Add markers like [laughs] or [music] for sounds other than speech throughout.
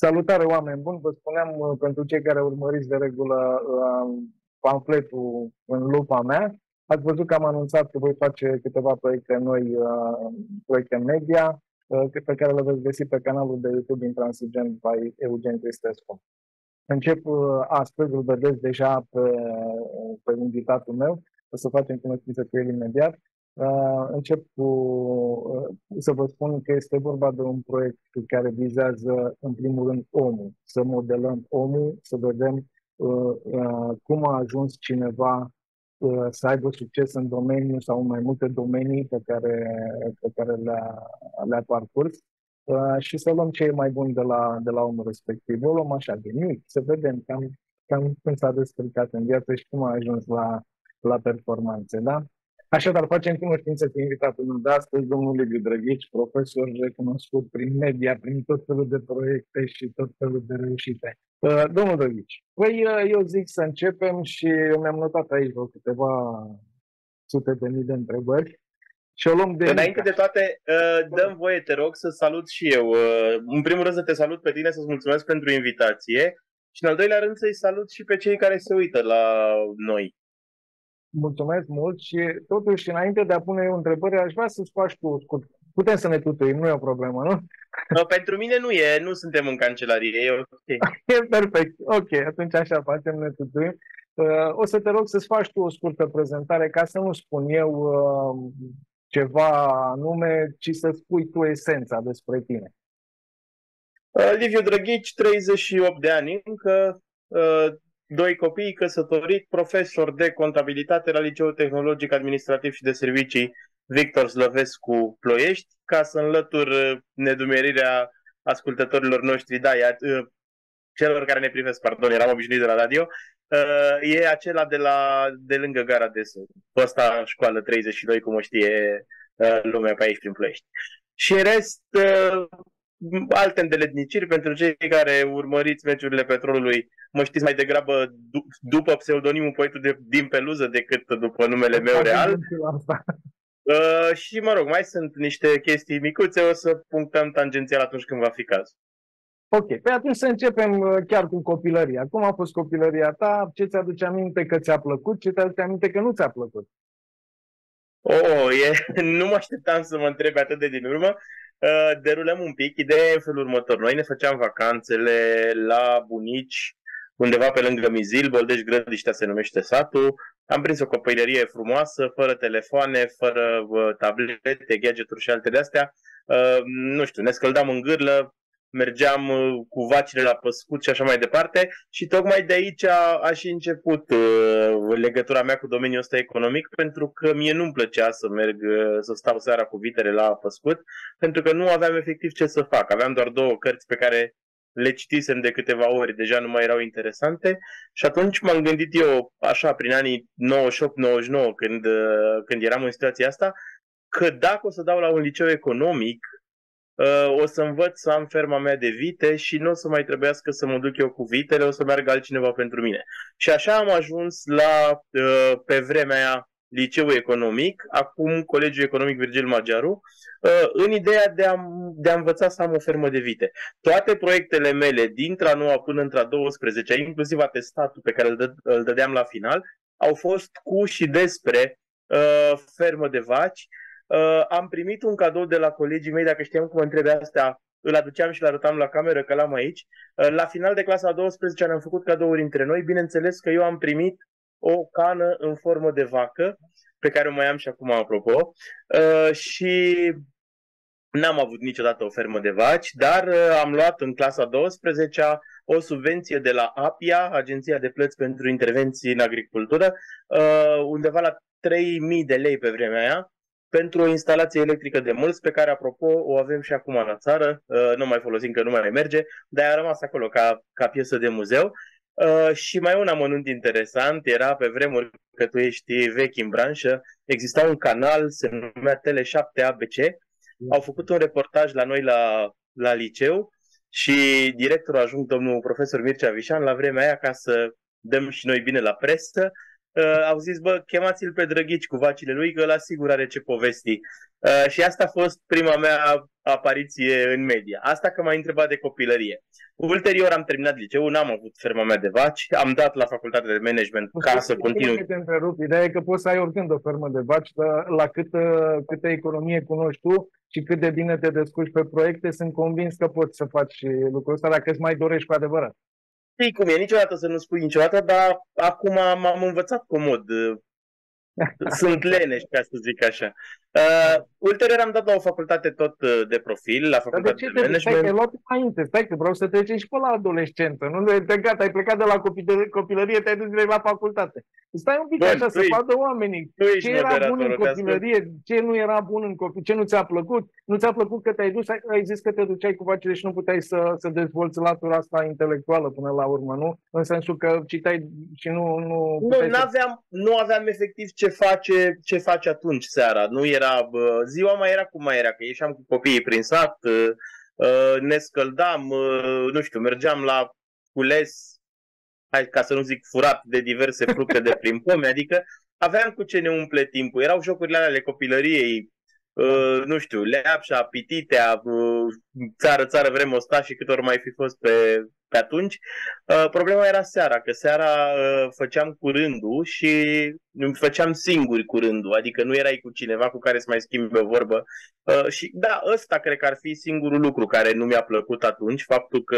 Salutare oameni buni, vă spuneam uh, pentru cei care urmăriți de regulă uh, pamfletul în lupa mea, ați văzut că am anunțat că voi face câteva proiecte noi, uh, proiecte media, pe care le veți găsi pe canalul de YouTube Intransigent by Eugen Cristescu. Încep astăzi, îl vedeți deja pe, pe invitatul meu, o să facem cunoștință cu el imediat. Uh, încep cu uh, să vă spun că este vorba de un proiect care vizează, în primul rând, omul. Să modelăm omul, să vedem uh, cum a ajuns cineva să aibă succes în domeniu sau în mai multe domenii pe care, pe care le-a, le-a parcurs și să luăm ce e mai bun de la, de la omul respectiv. O luăm așa de mic, să vedem cam, cam cum s-a descărcat în viață și cum a ajuns la, la performanțe. Da? Așadar, facem cunoștință cu invitatul meu de astăzi, domnul Liviu Drăghici, profesor recunoscut prin media, prin tot felul de proiecte și tot felul de reușite. Uh, domnul Drăghici, păi uh, eu zic să începem și eu mi-am notat aici vreo câteva sute de mii de întrebări. Și o luăm de Înainte de toate, uh, dăm voie, te rog, să salut și eu. În primul rând să te salut pe tine, să-ți mulțumesc pentru invitație și în al doilea rând să-i salut și pe cei care se uită la noi. Mulțumesc mult și totuși înainte de a pune eu întrebări, aș vrea să-ți faci tu scurt. Putem să ne tutuim, nu e o problemă, nu? No, pentru mine nu e, nu suntem în cancelarie, e ok. [laughs] e perfect, ok, atunci așa facem, ne tutuim. Uh, o să te rog să-ți faci tu o scurtă prezentare ca să nu spun eu uh, ceva anume, ci să spui tu esența despre tine. Uh, Liviu Drăghici, 38 de ani încă, uh, doi copii, căsătorit, profesor de contabilitate la Liceul Tehnologic Administrativ și de Servicii Victor Slăvescu Ploiești, ca să înlătur uh, nedumerirea ascultătorilor noștri, da, e, uh, celor care ne privesc, pardon, eram obișnuit de la radio, uh, e acela de, la, de lângă gara de Sud. Fosta școală 32, cum o știe lumea pe aici prin Ploiești. Și în rest, alte îndeletniciri pentru cei care urmăriți meciurile petrolului mă știți mai degrabă d- după pseudonimul poetul de, din peluză decât după numele meu real. Uh, și mă rog, mai sunt niște chestii micuțe, o să punctăm tangențial atunci când va fi cazul. Ok, pe păi atunci să începem uh, chiar cu copilăria. Cum a fost copilăria ta? Ce ți-aduce aminte că ți-a plăcut? Ce ți-aduce aminte că nu ți-a plăcut? Oh, e, [laughs] nu mă așteptam să mă întrebi atât de din urmă. Uh, derulăm un pic. Ideea e în felul următor. Noi ne făceam vacanțele la bunici undeva pe lângă Mizil, Boldeș Grădiștea se numește satul. Am prins o copilărie frumoasă, fără telefoane, fără uh, tablete, gadgeturi și alte de-astea. Uh, nu știu, ne scăldam în gârlă, mergeam uh, cu vacile la păscut și așa mai departe și tocmai de aici a, a și început uh, legătura mea cu domeniul ăsta economic pentru că mie nu-mi plăcea să merg, uh, să stau seara cu vitele la păscut pentru că nu aveam efectiv ce să fac. Aveam doar două cărți pe care le citisem de câteva ori, deja nu mai erau interesante și atunci m-am gândit eu, așa, prin anii 98-99, când, uh, când eram în situația asta, că dacă o să dau la un liceu economic, uh, o să învăț să am ferma mea de vite și nu o să mai trebuiască să mă duc eu cu vitele, o să meargă altcineva pentru mine. Și așa am ajuns la, uh, pe vremea aia, liceul economic, acum Colegiul Economic Virgil Magiaru, uh, în ideea de a, de a învăța să am o fermă de vite. Toate proiectele mele, dintre a 9 până între a 12, inclusiv atestatul pe care îl, dă, îl dădeam la final, au fost cu și despre uh, fermă de vaci. Uh, am primit un cadou de la colegii mei, dacă știam cum întrebe astea, îl aduceam și îl arătam la cameră că l-am aici. Uh, la final de clasa a 12 am făcut cadouri între noi. Bineînțeles că eu am primit o cană în formă de vacă, pe care o mai am și acum apropo, uh, și n-am avut niciodată o fermă de vaci, dar uh, am luat în clasa 12 o subvenție de la APIA, Agenția de Plăți pentru Intervenții în Agricultură, uh, undeva la 3.000 de lei pe vremea aia, pentru o instalație electrică de mulți, pe care, apropo, o avem și acum la țară, nu mai folosim că nu mai merge, dar a rămas acolo ca, ca piesă de muzeu. Uh, și mai un amănunt interesant era pe vremuri că tu ești vechi în branșă, exista un canal, se numea Tele7 ABC, au făcut un reportaj la noi la, la liceu și directorul ajung, domnul profesor Mircea Vișan, la vremea aia ca să dăm și noi bine la presă, uh, au zis, bă, chemați-l pe Drăghici cu vacile lui, că la sigur are ce povesti. Uh, și asta a fost prima mea apariție în media. Asta că m-ai întrebat de copilărie. Ulterior am terminat liceul, n-am avut ferma mea de vaci, am dat la facultatea de management ca să continui. Te întrerup. Ideea e că poți să ai oricând o fermă de vaci, dar la câtă, câtă economie cunoști tu și cât de bine te descurci pe proiecte, sunt convins că poți să faci lucrul ăsta dacă îți mai dorești cu adevărat. Știi cum e, niciodată să nu spui niciodată, dar acum m-am învățat comod [laughs] sunt leneși, ca să zic așa. Uh, ulterior am dat la o facultate tot uh, de profil, la facultatea de, de management. Stai, ai luat înainte, stai că vreau să trecem și pe la adolescență. Nu de gata, ai plecat de la copilărie, te-ai dus direct la facultate. Stai un pic Bun, așa, să vadă oamenii ce era bun în copilărie, ce nu era bun în copilărie, ce nu ți-a plăcut. Nu ți-a plăcut că te-ai dus, ai zis că te duceai cu vacile și nu puteai să, să dezvolți latura asta intelectuală până la urmă, nu? În sensul că citai și nu... Nu, nu, aveam, nu aveam efectiv ce face, ce face atunci seara. Nu era, bă, ziua mai era cum mai era, că ieșeam cu copiii prin sat, ne scăldam, nu știu, mergeam la cules hai ca să nu zic furat de diverse fructe de [laughs] prin pomi, adică aveam cu ce ne umple timpul. Erau jocurile alea ale copilăriei, uh, nu știu, leapșa, pititea, uh, țară, țară, vrem o sta și cât ori mai fi fost pe, pe atunci. Uh, problema era seara, că seara uh, făceam curândul și făceam singuri curândul, adică nu erai cu cineva cu care să mai schimbi o vorbă. Uh, și da, ăsta cred că ar fi singurul lucru care nu mi-a plăcut atunci, faptul că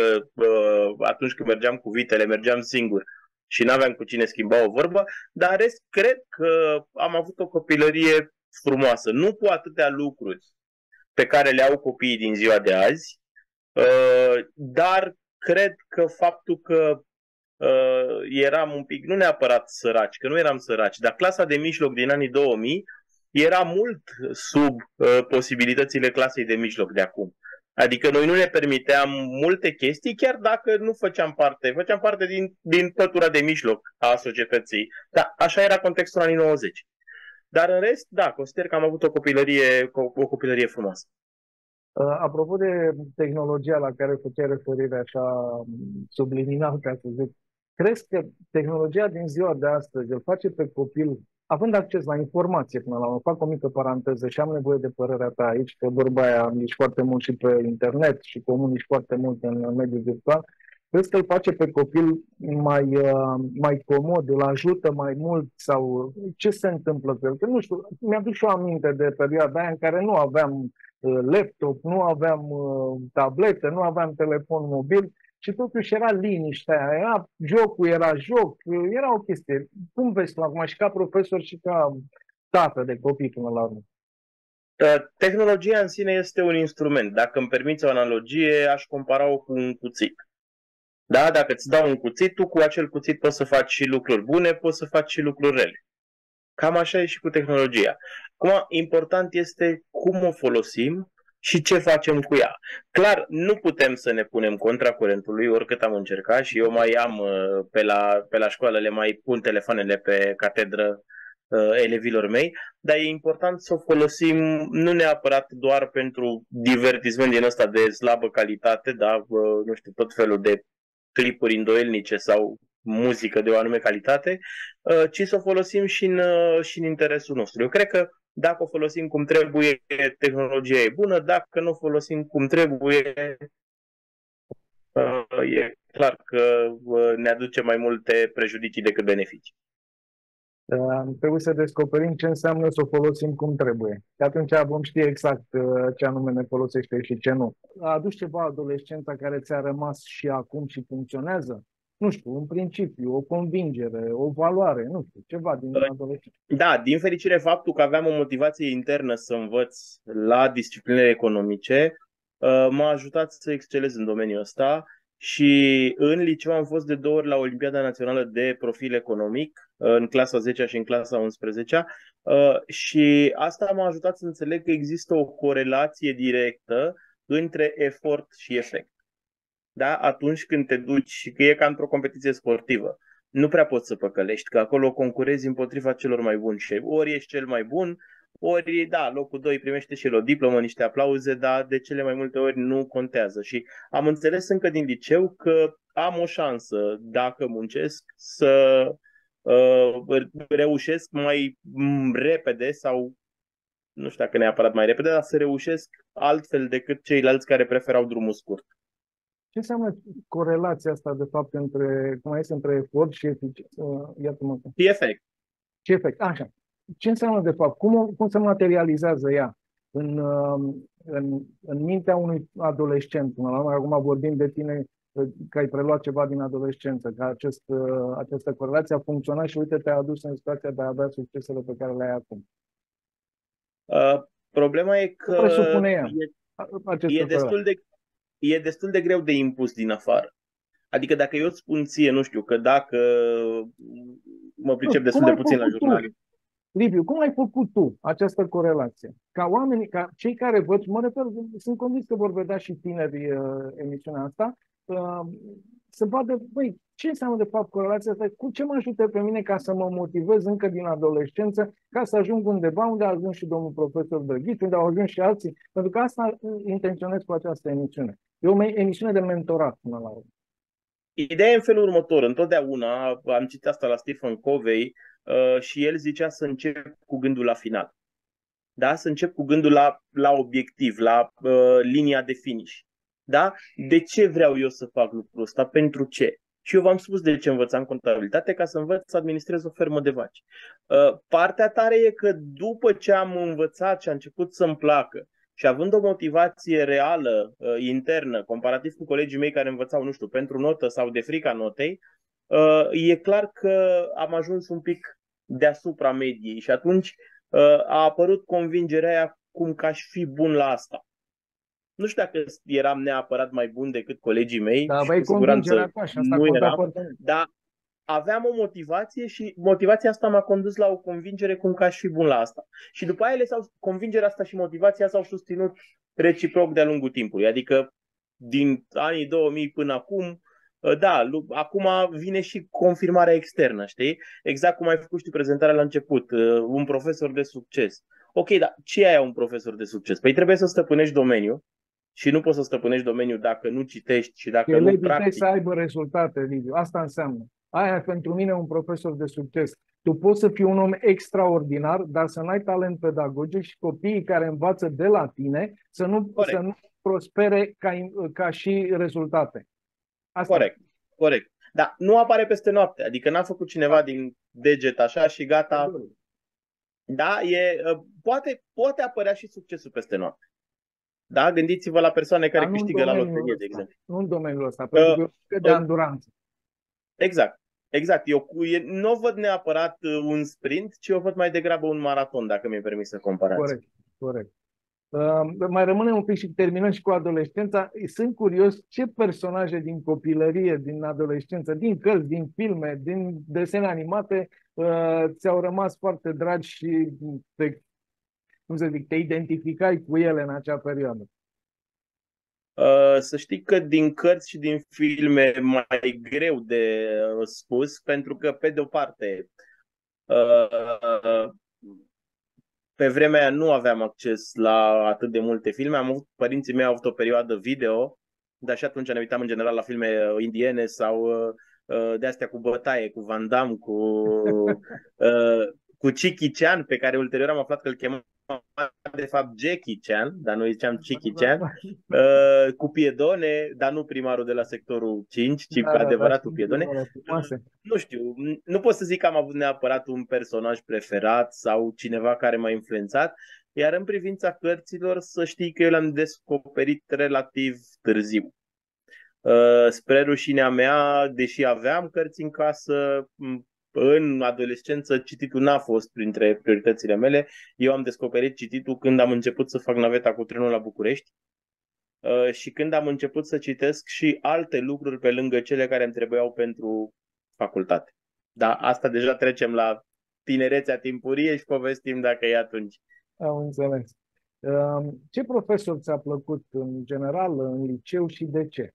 atunci când mergeam cu vitele, mergeam singur și nu aveam cu cine schimba o vorbă, dar rest cred că am avut o copilărie frumoasă, nu cu atâtea lucruri pe care le au copiii din ziua de azi, dar cred că faptul că uh, eram un pic, nu neapărat săraci, că nu eram săraci, dar clasa de mijloc din anii 2000 era mult sub uh, posibilitățile clasei de mijloc de acum. Adică noi nu ne permiteam multe chestii, chiar dacă nu făceam parte, făceam parte din, din pătura de mijloc a societății. Da, așa era contextul anii 90. Dar în rest, da, consider că am avut o copilărie, o copilărie frumoasă. Uh, apropo de tehnologia la care făceai referire așa subliminal, ca să zic, crezi că tehnologia din ziua de astăzi îl face pe copil, având acces la informație până la urmă, fac o mică paranteză și am nevoie de părerea ta aici, că vorba aia ești foarte mult și pe internet și comunici foarte mult în mediul virtual, crezi că îl face pe copil mai, uh, mai comod, îl ajută mai mult sau ce se întâmplă cu el? Că nu știu, mi-aduc și o aminte de perioada aia în care nu aveam Uh, laptop, nu aveam uh, tablete, nu aveam telefon mobil și totuși era liniștea aia, era, jocul era joc, uh, era o chestie. Cum vezi tu acum și ca profesor și ca tată de copii până la urmă? Tehnologia în sine este un instrument. Dacă îmi permiți o analogie, aș compara-o cu un cuțit. Da? Dacă îți dau un cuțit, tu cu acel cuțit poți să faci și lucruri bune, poți să faci și lucruri rele. Cam așa e și cu tehnologia. Acum, important este cum o folosim și ce facem cu ea. Clar, nu putem să ne punem contra curentului, oricât am încercat și eu mai am uh, pe la, pe la școală, le mai pun telefoanele pe catedră uh, elevilor mei, dar e important să o folosim nu neapărat doar pentru divertisment din ăsta de slabă calitate, da, uh, nu știu, tot felul de clipuri îndoielnice sau muzică de o anume calitate, ci să o folosim și în, și în interesul nostru. Eu cred că dacă o folosim cum trebuie, tehnologia e bună, dacă nu o folosim cum trebuie, uh, e clar că uh, ne aduce mai multe prejudicii decât beneficii. Uh, trebuie să descoperim ce înseamnă să o folosim cum trebuie. Și atunci vom ști exact ce anume ne folosește și ce nu. A adus ceva adolescența care ți-a rămas și acum și funcționează? nu știu, un principiu, o convingere, o valoare, nu știu, ceva din păi, adolescență. Da, din fericire faptul că aveam o motivație internă să învăț la disciplinele economice uh, m-a ajutat să excelez în domeniul ăsta și în liceu am fost de două ori la Olimpiada Națională de Profil Economic, uh, în clasa 10 și în clasa 11 uh, și asta m-a ajutat să înțeleg că există o corelație directă între efort și efect da? atunci când te duci și că e ca într-o competiție sportivă. Nu prea poți să păcălești, că acolo concurezi împotriva celor mai buni și ori ești cel mai bun, ori, da, locul 2 primește și el o diplomă, niște aplauze, dar de cele mai multe ori nu contează. Și am înțeles încă din liceu că am o șansă, dacă muncesc, să uh, reușesc mai repede sau nu știu dacă neapărat mai repede, dar să reușesc altfel decât ceilalți care preferau drumul scurt. Ce înseamnă corelația asta, de fapt, între, cum este, între efort și eficiență? Uh, iată-mă. Și efect. Și efect, așa. Ce înseamnă, de fapt? Cum, cum se materializează ea în, uh, în, în mintea unui adolescent? Până la urmă, acum vorbim de tine că ai preluat ceva din adolescență, că acest, uh, această corelație a funcționat și uite te-a adus în situația de a avea succesele pe care le ai acum. Uh, problema e că presupune ea, e, e, destul de, e destul de greu de impus din afară. Adică dacă eu îți spun ție, nu știu, că dacă mă pricep destul de puțin la jurnalism. Liviu, cum ai făcut tu această corelație? Ca oamenii, ca cei care văd, mă refer, sunt convins că vor vedea și tineri uh, emisiunea asta, uh, să vadă, băi, ce înseamnă de fapt corelația asta, cu ce mă ajută pe mine ca să mă motivez încă din adolescență, ca să ajung undeva unde a ajuns și domnul profesor Drăghici, unde au ajuns și alții, pentru că asta intenționez cu această emisiune. E o emisiune de mentorat până la urmă. Ideea e în felul următor. Întotdeauna am citit asta la Stephen Covey uh, și el zicea să încep cu gândul la final. Da? Să încep cu gândul la, la obiectiv, la uh, linia de finish. Da? De ce vreau eu să fac lucrul ăsta? Pentru ce? Și eu v-am spus de ce învățam contabilitate, ca să învăț să administrez o fermă de vaci. Uh, partea tare e că după ce am învățat și a început să-mi placă și având o motivație reală, uh, internă, comparativ cu colegii mei care învățau, nu știu, pentru notă sau de frica notei, uh, e clar că am ajuns un pic deasupra mediei și atunci a apărut convingerea aia cum că aș fi bun la asta. Nu știu dacă eram neapărat mai bun decât colegii mei. Da, băi, convingerea cu așa, asta nu eram, dar aveam o motivație și motivația asta m-a condus la o convingere cum că aș fi bun la asta. Și după aia ele s-au, convingerea asta și motivația s-au susținut reciproc de-a lungul timpului. Adică din anii 2000 până acum, ă, da, acum vine și confirmarea externă, știi? Exact cum ai făcut și prezentarea la început, ă, un profesor de succes. Ok, dar ce e un profesor de succes? Păi trebuie să stăpânești domeniul, și nu poți să stăpânești domeniul dacă nu citești și dacă Elevii nu practici. să aibă rezultate, Liviu. Asta înseamnă. Aia pentru mine un profesor de succes. Tu poți să fii un om extraordinar, dar să n-ai talent pedagogic și copiii care învață de la tine să nu, să nu prospere ca, ca și rezultate. Asta corect, corect. Dar nu apare peste noapte. Adică n-a făcut cineva din deget așa și gata. Da, e, poate, poate apărea și succesul peste noapte. Da? Gândiți-vă la persoane care Dar câștigă la loterie, de exemplu. Nu în domeniul ăsta, pentru că de anduranță. Exact. Exact. Eu nu văd neapărat uh, un sprint, ci eu văd mai degrabă un maraton, dacă mi-e permis să comparați. Corect, corect. Uh, mai rămâne un pic și terminăm și cu adolescența. Sunt curios ce personaje din copilărie, din adolescență, din cărți, din filme, din desene animate uh, ți-au rămas foarte dragi și te cum să zic, te identificai cu ele în acea perioadă? Uh, să știi că din cărți și din filme mai greu de spus, pentru că, pe de o parte, uh, pe vremea aia nu aveam acces la atât de multe filme. Am avut, părinții mei au avut o perioadă video, dar și atunci ne uitam în general la filme indiene sau uh, de astea cu bătaie, cu Van Damme, cu, [laughs] cu Chiki Chan, pe care ulterior am aflat că îl chema de fapt Jackie Chan, dar noi ziceam Chiki Chan, uh, cu Piedone, dar nu primarul de la sectorul 5, ci da, adevăratul da, Piedone. Nu știu, nu pot să zic că am avut neapărat un personaj preferat sau cineva care m-a influențat, iar în privința cărților să știi că eu le-am descoperit relativ târziu. Uh, spre rușinea mea, deși aveam cărți în casă, în adolescență cititul n-a fost printre prioritățile mele. Eu am descoperit cititul când am început să fac naveta cu trenul la București uh, și când am început să citesc și alte lucruri pe lângă cele care îmi trebuiau pentru facultate. Dar asta deja trecem la tinerețea timpurie și povestim dacă e atunci. Am înțeles. Um, ce profesor ți-a plăcut în general în liceu și de ce?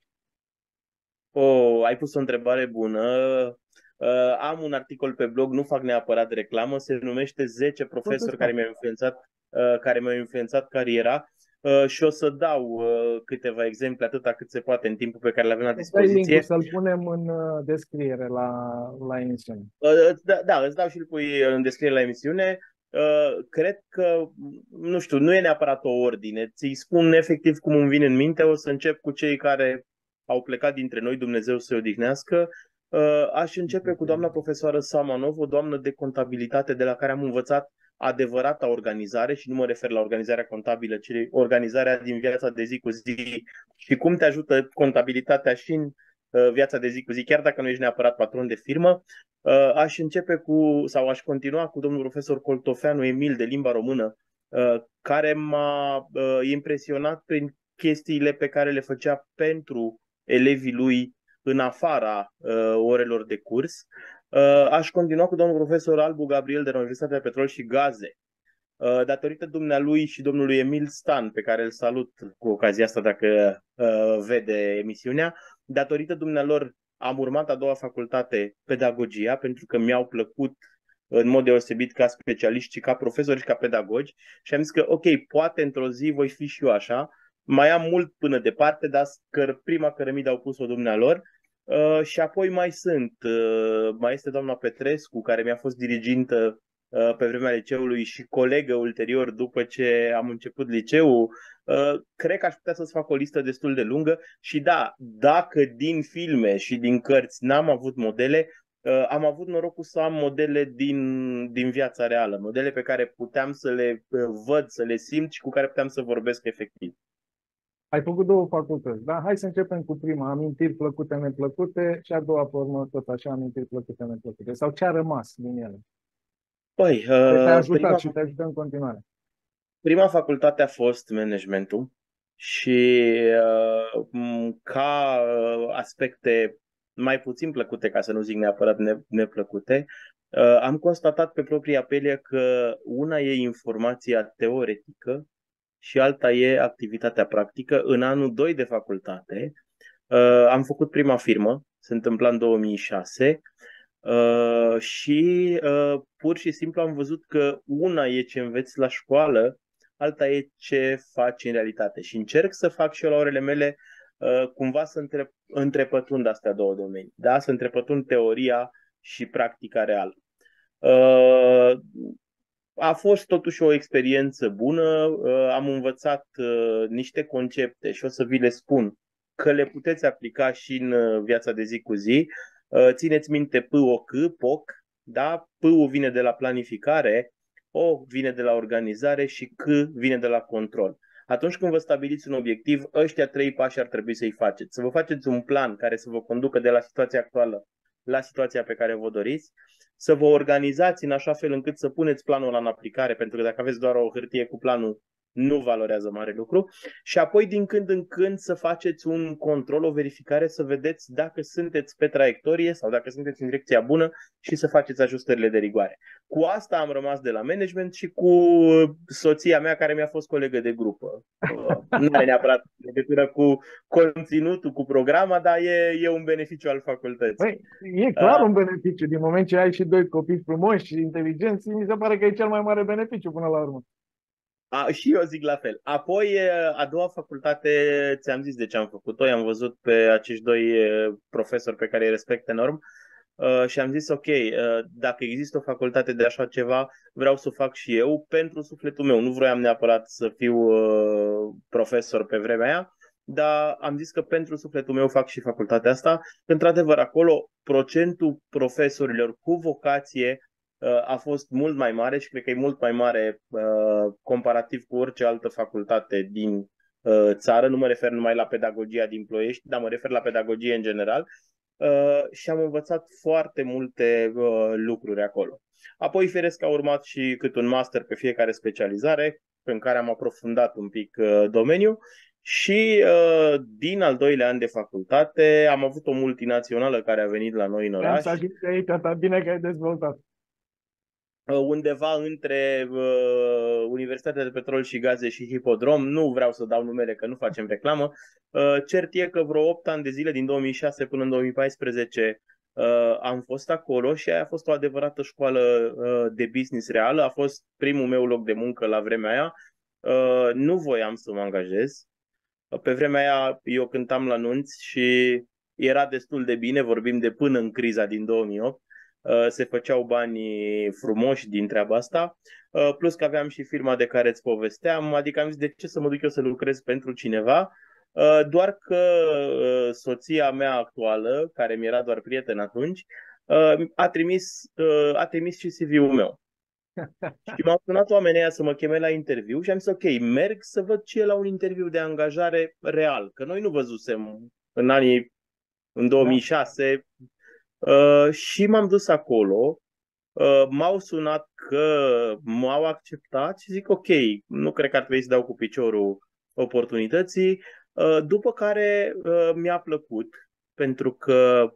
Oh, ai pus o întrebare bună. Uh, am un articol pe blog, nu fac neapărat reclamă, se numește 10 profesori care mi-au influențat, uh, care mi-au influențat cariera. Uh, și o să dau uh, câteva exemple, atâta cât se poate în timpul pe care le avem la dispoziție. să-l punem în uh, descriere la, la emisiune. Da, da, îți dau și îl pui în descriere la emisiune. Cred că, nu știu, nu e neapărat o ordine. Ți-i spun efectiv cum îmi vine în minte. O să încep cu cei care au plecat dintre noi, Dumnezeu să-i odihnească. Aș începe cu doamna profesoară Samanov, o doamnă de contabilitate de la care am învățat adevărata organizare și nu mă refer la organizarea contabilă, ci organizarea din viața de zi cu zi și cum te ajută contabilitatea și în uh, viața de zi cu zi, chiar dacă nu ești neapărat patron de firmă. Uh, aș începe cu, sau aș continua cu domnul profesor Coltofeanu Emil de limba română, uh, care m-a impresionat prin chestiile pe care le făcea pentru elevii lui în afara orelor de curs. Uh, aș continua cu domnul profesor Albu Gabriel de la Universitatea Petrol și Gaze. Uh, datorită dumnealui și domnului Emil Stan, pe care îl salut cu ocazia asta dacă uh, vede emisiunea, datorită dumnealor am urmat a doua facultate, pedagogia, pentru că mi-au plăcut în mod deosebit ca specialiști și ca profesori și ca pedagogi și am zis că ok, poate într-o zi voi fi și eu așa, mai am mult până departe, dar că prima cărămidă au pus-o dumnealor Uh, și apoi mai sunt, uh, mai este doamna Petrescu, care mi-a fost dirigintă uh, pe vremea liceului și colegă ulterior după ce am început liceul. Uh, cred că aș putea să-ți fac o listă destul de lungă și da, dacă din filme și din cărți n-am avut modele, uh, am avut norocul să am modele din, din viața reală, modele pe care puteam să le uh, văd, să le simt și cu care puteam să vorbesc efectiv. Ai făcut două facultăți, da? Hai să începem cu prima, amintiri plăcute, neplăcute și a doua, pe urmă, tot așa, amintiri plăcute, neplăcute. Sau ce a rămas din ele? Păi, uh, te-a ajutat prima, și te ajută în continuare. Prima facultate a fost managementul și uh, ca uh, aspecte mai puțin plăcute, ca să nu zic neapărat ne, neplăcute, uh, am constatat pe propria pele că una e informația teoretică și alta e activitatea practică. În anul 2 de facultate uh, am făcut prima firmă, se întâmpla în 2006 uh, și uh, pur și simplu am văzut că una e ce înveți la școală, alta e ce faci în realitate. Și încerc să fac și eu la orele mele cumva să între, întrepătund astea două domenii, da? să întrepătund teoria și practica reală a fost totuși o experiență bună, uh, am învățat uh, niște concepte și o să vi le spun că le puteți aplica și în uh, viața de zi cu zi. Țineți minte POC, POC, da? p vine de la planificare, O vine de la organizare și C vine de la control. Atunci când vă stabiliți un obiectiv, ăștia trei pași ar trebui să-i faceți. Să vă faceți un plan care să vă conducă de la situația actuală la situația pe care vă doriți, să vă organizați în așa fel încât să puneți planul în aplicare, pentru că dacă aveți doar o hârtie cu planul, nu valorează mare lucru și apoi din când în când să faceți un control, o verificare, să vedeți dacă sunteți pe traiectorie sau dacă sunteți în direcția bună și să faceți ajustările de rigoare. Cu asta am rămas de la management și cu soția mea care mi-a fost colegă de grupă. Nu are neapărat legătură cu conținutul, cu programa, dar e, e un beneficiu al facultății. Păi, e clar uh, un beneficiu. Din moment ce ai și doi copii frumoși și inteligenți, mi se pare că e cel mai mare beneficiu până la urmă. A, [laughs] și eu zic la fel. Apoi, a doua facultate, ți-am zis de ce am făcut-o, i-am văzut pe acești doi profesori pe care îi respect enorm uh, și am zis, ok, uh, dacă există o facultate de așa ceva, vreau să o fac și eu pentru sufletul meu. Nu vroiam neapărat să fiu uh, profesor pe vremea aia, dar am zis că pentru sufletul meu fac și facultatea asta. Într-adevăr, acolo procentul profesorilor cu vocație Uh, a fost mult mai mare și cred că e mult mai mare uh, comparativ cu orice altă facultate din uh, țară. Nu mă refer numai la pedagogia din Ploiești, dar mă refer la pedagogie în general. Și am învățat foarte multe lucruri acolo. Apoi, firesc, a urmat și cât un master pe fiecare specializare, în care am aprofundat un pic domeniul și din al doilea an de facultate am avut o multinațională care a venit la noi în oraș. Am să aici, bine că ai dezvoltat. Uh, undeva între uh, Universitatea de Petrol și Gaze și Hipodrom. Nu vreau să dau numele că nu facem reclamă. Uh, cert e că vreo 8 ani de zile, din 2006 până în 2014, uh, am fost acolo și aia a fost o adevărată școală uh, de business reală. A fost primul meu loc de muncă la vremea aia. uh, nu voiam să mă angajez. Pe vremea aia eu cântam la nunți și era destul de bine, vorbim de până în criza din 2008. Uh, se făceau bani frumoși din treaba asta, uh, plus că aveam și firma de care îți povesteam, adică am zis de ce să mă duc eu să lucrez pentru cineva, uh, doar că soția mea actuală, care mi era doar prieten atunci, a trimis, a trimis și CV-ul meu. [laughs] și m-au sunat oamenii aia să mă cheme la interviu și am zis ok, merg să văd ce e la un interviu de angajare real, că noi nu văzusem în anii în 2006 Uh, și m-am dus acolo, uh, m-au sunat că m-au acceptat și zic ok, nu cred că ar trebui să dau cu piciorul oportunității, uh, după care uh, mi-a plăcut pentru că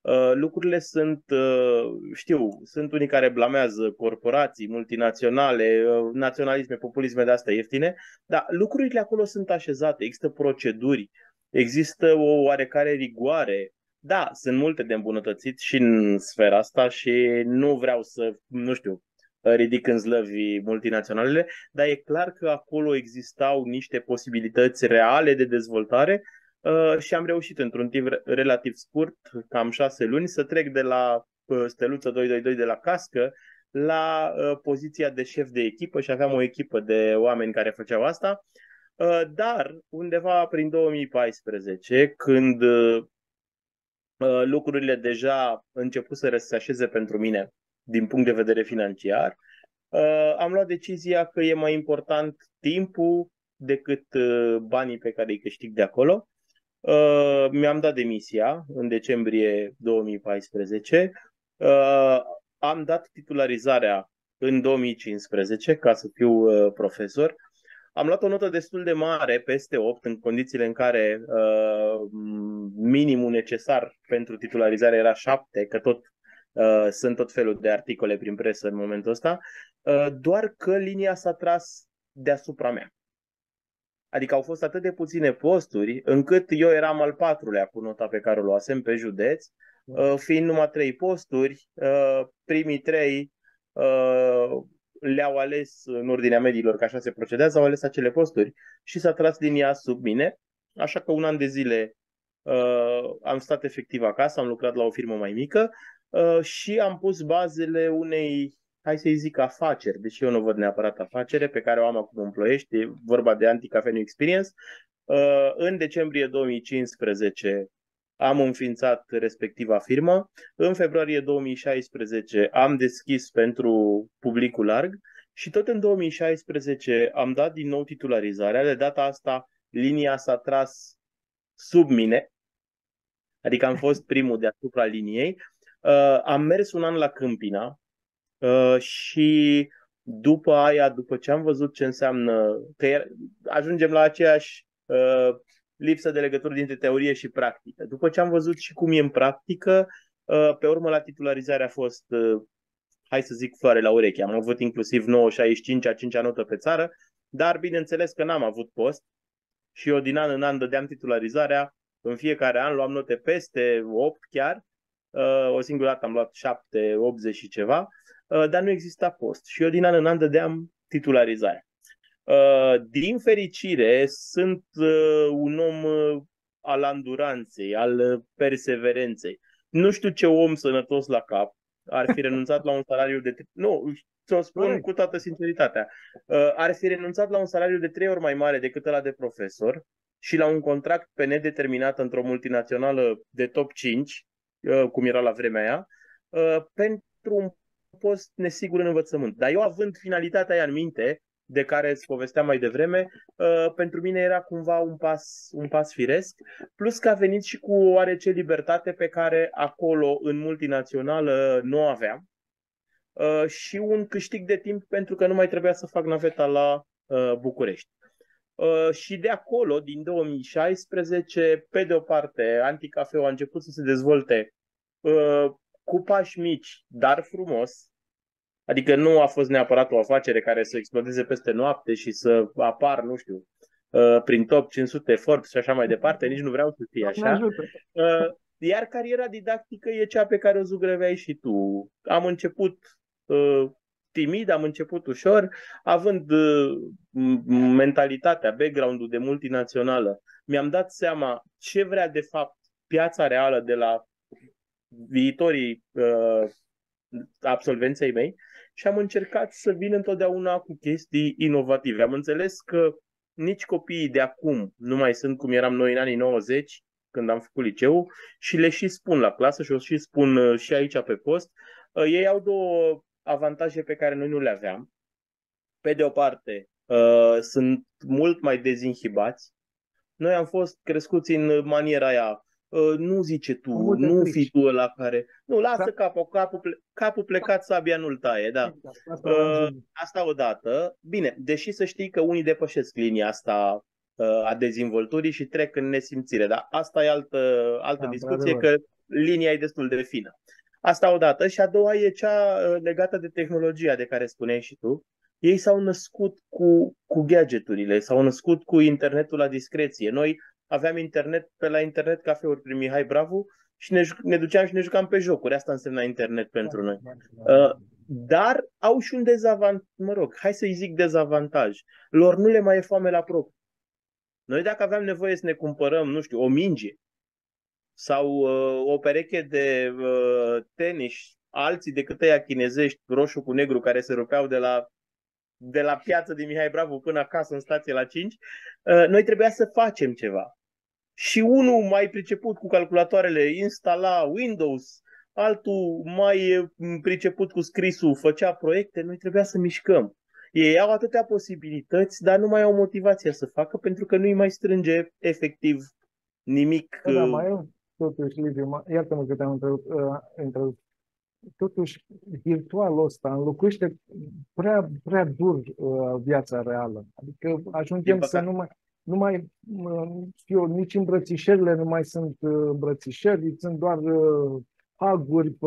uh, lucrurile sunt, uh, știu, sunt unii care blamează corporații multinaționale, uh, naționalisme, populisme de astea ieftine, dar lucrurile acolo sunt așezate, există proceduri, există o oarecare rigoare, da, sunt multe de îmbunătățit și în sfera asta și nu vreau să, nu știu, ridic în zlăvi multinaționalele, dar e clar că acolo existau niște posibilități reale de dezvoltare uh, și am reușit într-un timp relativ scurt, cam șase luni, să trec de la uh, steluță 222 de la cască la uh, poziția de șef de echipă și aveam o echipă de oameni care făceau asta. Dar undeva prin 2014, când Uh, lucrurile deja început să se așeze pentru mine din punct de vedere financiar, uh, am luat decizia că e mai important timpul decât uh, banii pe care îi câștig de acolo. Mi-am dat demisia în decembrie 2014. Am dat titularizarea în 2015 ca să fiu profesor am luat o notă destul de mare, peste 8, în condițiile în care uh, minimul necesar pentru titularizare era 7, că tot uh, sunt tot felul de articole prin presă în momentul ăsta, uh, doar că linia s-a tras deasupra mea. Adică au fost atât de puține posturi, încât eu eram al patrulea cu nota pe care o luasem pe județ, uh, fiind numai trei posturi, uh, primii trei uh, le-au ales în ordinea mediilor, că așa se procedează, au ales acele posturi și s-a tras linia sub mine, așa că un an de zile uh, am stat efectiv acasă, am lucrat la o firmă mai mică uh, și am pus bazele unei, hai să-i zic, afaceri, deși eu nu văd neapărat afacere, pe care o am acum în Ploiești, e vorba de Anti-Cafe New Experience. Uh, în decembrie 2015 am înființat respectiva firmă. În februarie 2016 am deschis pentru publicul larg și tot în 2016 am dat din nou titularizarea. De data asta linia s-a tras sub mine, adică am fost [laughs] primul deasupra liniei. Uh, am mers un an la Câmpina uh, și după aia, după ce am văzut ce înseamnă, că ajungem la aceeași uh, lipsă de legătură dintre teorie și practică. După ce am văzut și cum e în practică, uh, pe urmă la titularizare a fost, uh, hai să zic, floare la ureche. Am avut inclusiv 9,65 a 5 notă pe țară, dar bineînțeles că n-am avut post și eu din an în an dădeam titularizarea. În fiecare an luam note peste 8 chiar. Uh, o singură dată am luat 7, 80 și ceva, dar nu exista post. Și eu din an în an dădeam titularizarea. Uh, din fericire, sunt uh, un om uh, al anduranței, al perseverenței. Nu știu ce om sănătos la cap ar fi renunțat la un salariu de... Nu, ți-o spun cu toată sinceritatea. Ar fi renunțat la un salariu de trei ori mai mare decât ăla de profesor și la un contract pe nedeterminat într-o multinațională de top 5, cum era la vremea aia, pentru un post nesigur în învățământ. Dar eu având finalitatea aia în minte, de care îți povesteam mai devreme, uh, pentru mine era cumva un pas, un pas firesc, plus că a venit și cu o oarece libertate pe care acolo, în multinațională, nu aveam uh, și un câștig de timp pentru că nu mai trebuia să fac naveta la uh, București. Și de acolo, din 2016, pe de o parte, Anticafeu a început să se dezvolte cu pași mici, dar frumos, Adică nu a fost neapărat o afacere care să explodeze peste noapte și să apar, nu știu, uh, prin top 500 Forbes și așa mai departe, nici nu vreau să fie așa. Uh, iar cariera didactică e cea pe care o zugrăveai și tu. Am început uh, timid, am început ușor, având mentalitatea, background-ul de multinațională. Mi-am dat seama ce vrea de fapt piața reală de la viitorii uh, absolvenței mei și am încercat să vin întotdeauna cu chestii inovative. Am înțeles că nici copiii de acum nu mai sunt cum eram noi în anii 90, când am făcut liceu, și le și spun la clasă și o și spun uh, și aici pe post. Uh, ei au două avantaje pe care noi nu le aveam. Pe de o parte, uh, sunt mult mai dezinhibați. Noi am fost crescuți în maniera aia Ă, nu zice tu, nu fi tu la care... Nu, lasă da? capul, capul, ple... capul plecat, sabia nu-l taie, da. Asta, uh, asta odată. Bine, deși să știi că unii depășesc linia asta uh, a dezvolturii și trec în nesimțire, dar asta e altă, altă da, discuție, că linia e destul de fină. Asta odată. Și a doua e cea legată de tehnologia de care spuneai și tu. Ei s-au născut cu, cu gadgeturile, s-au născut cu internetul la discreție. Noi aveam internet pe la internet cafeuri prin Mihai Bravo și ne, ne duceam și ne jucam pe jocuri. Asta însemna internet pentru noi. Uh, dar au și un dezavantaj, mă rog, hai să-i zic dezavantaj. Lor nu le mai e foame la propriu. Noi dacă aveam nevoie să ne cumpărăm, nu știu, o minge sau uh, o pereche de uh, tenis, alții decât ăia chinezești, roșu cu negru, care se rupeau de la de la piață din Mihai Bravo până acasă în stație la 5, uh, noi trebuia să facem ceva și unul mai priceput cu calculatoarele instala Windows, altul mai priceput cu scrisul făcea proiecte, noi trebuia să mișcăm. Ei au atâtea posibilități, dar nu mai au motivația să facă pentru că nu-i mai strânge efectiv nimic. Da, da mai eu, totuși, Liviu, iartă-mă că te-am întrebat. Uh, totuși, virtualul ăsta înlocuiește prea, prea dur uh, viața reală. Adică ajungem să nu mai nu mai, știu, nici îmbrățișările nu mai sunt uh, îmbrățișări, sunt doar uh, aguri pe,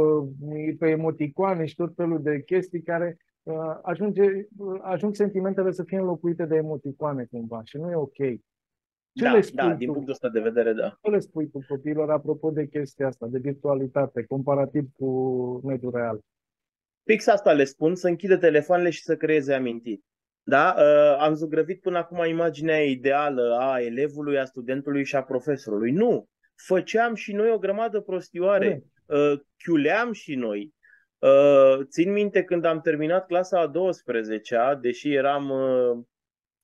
pe emoticoane și tot felul de chestii care uh, ajunge, ajung sentimentele să fie înlocuite de emoticoane cumva și nu e ok. Ce da, le spui da, tu, din punctul ăsta de vedere, da. Ce le spui tu copiilor apropo de chestia asta, de virtualitate, comparativ cu mediul real? Fix asta le spun, să închidă telefoanele și să creeze amintiri. Da? Uh, am zugrăvit până acum imaginea ideală a elevului, a studentului și a profesorului. Nu! Făceam și noi o grămadă prostioare. Uh, chiuleam și noi. Uh, țin minte când am terminat clasa a 12-a, deși eram uh,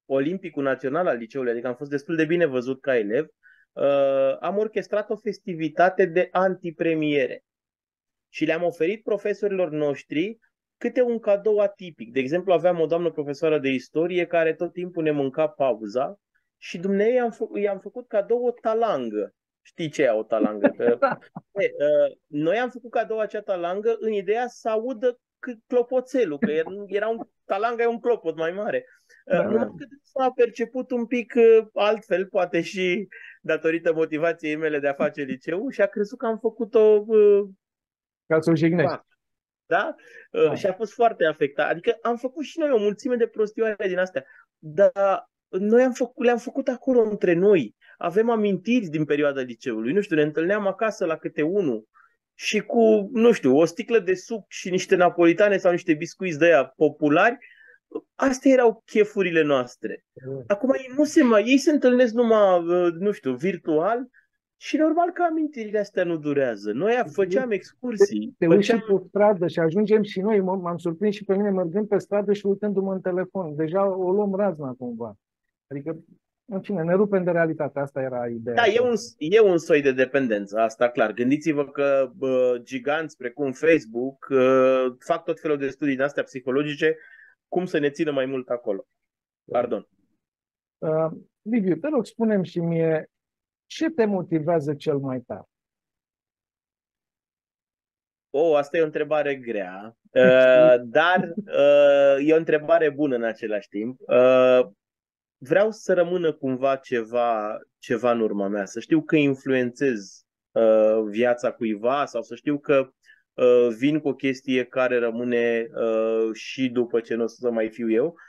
olimpicul național al liceului, adică am fost destul de bine văzut ca elev, uh, am orchestrat o festivitate de antipremiere și le-am oferit profesorilor noștri câte un cadou atipic. De exemplu, aveam o doamnă profesoară de istorie care tot timpul ne mânca pauza și dumneavoastră i-am, fă, i-am făcut cadou o talangă. Știi ce e o talangă? [laughs] e, uh, noi am făcut cadou acea talangă în ideea să audă clopoțelul, că era un talanga e un clopot mai mare. Uh, da. Numai că s-a perceput un pic uh, altfel, poate și datorită motivației mele de a face liceu și a crezut că am făcut-o ca să o jignești. Da? da? Și a fost foarte afectat. Adică am făcut și noi o mulțime de prostioare din astea. Dar noi am făcut, le-am făcut acolo între noi. Avem amintiri din perioada liceului. Nu știu, ne întâlneam acasă la câte unul și cu, nu știu, o sticlă de suc și niște napolitane sau niște biscuiți de aia populari, astea erau chefurile noastre. Acum ei nu se mai, ei se întâlnesc numai, nu știu, virtual și normal că amintirile astea nu durează. Noi făceam excursii. Te, te făceam... pe stradă și ajungem și noi. M-am surprins și pe mine mergând pe stradă și uitându-mă în telefon. Deja o luăm razna cumva. Adică, în fine, ne rupem de realitate. Asta era ideea. Da, e un, e un soi de dependență, asta clar. Gândiți-vă că bă, giganți precum Facebook bă, fac tot felul de studii din astea psihologice cum să ne țină mai mult acolo. Pardon. Uh, Liviu, te rog, spunem și mie ce te motivează cel mai tare? O, oh, asta e o întrebare grea, [laughs] uh, dar uh, e o întrebare bună în același timp. Uh, vreau să rămână cumva ceva, ceva în urma mea, să știu că influențez uh, viața cuiva sau să știu că uh, vin cu o chestie care rămâne uh, și după ce nu o să mai fiu eu Uh,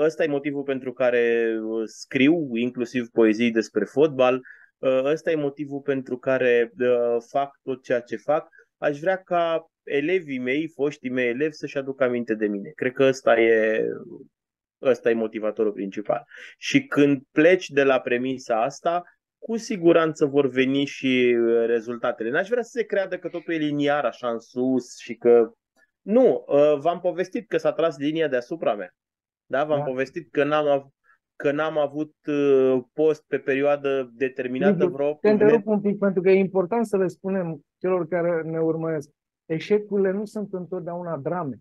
ăsta e motivul pentru care uh, scriu inclusiv poezii despre fotbal. Uh, ăsta e motivul pentru care fac tot ceea ce fac. Aș vrea ca elevii mei, foștii mei elevi, să-și aducă aminte de mine. Cred că ăsta e, ăsta e motivatorul principal. Și când pleci de la premisa asta, cu siguranță vor veni și uh, rezultatele. N-aș vrea să se creadă că totul e liniar așa în sus și că... Nu, uh, v-am povestit că s-a tras linia deasupra mea. Da, v-am da. povestit că n-am, avut că n-am avut uh, post pe perioadă determinată Liviu, vreo... Te întrerup un pic, pentru că e important să le spunem celor care ne urmăresc. Eșecurile nu sunt întotdeauna drame.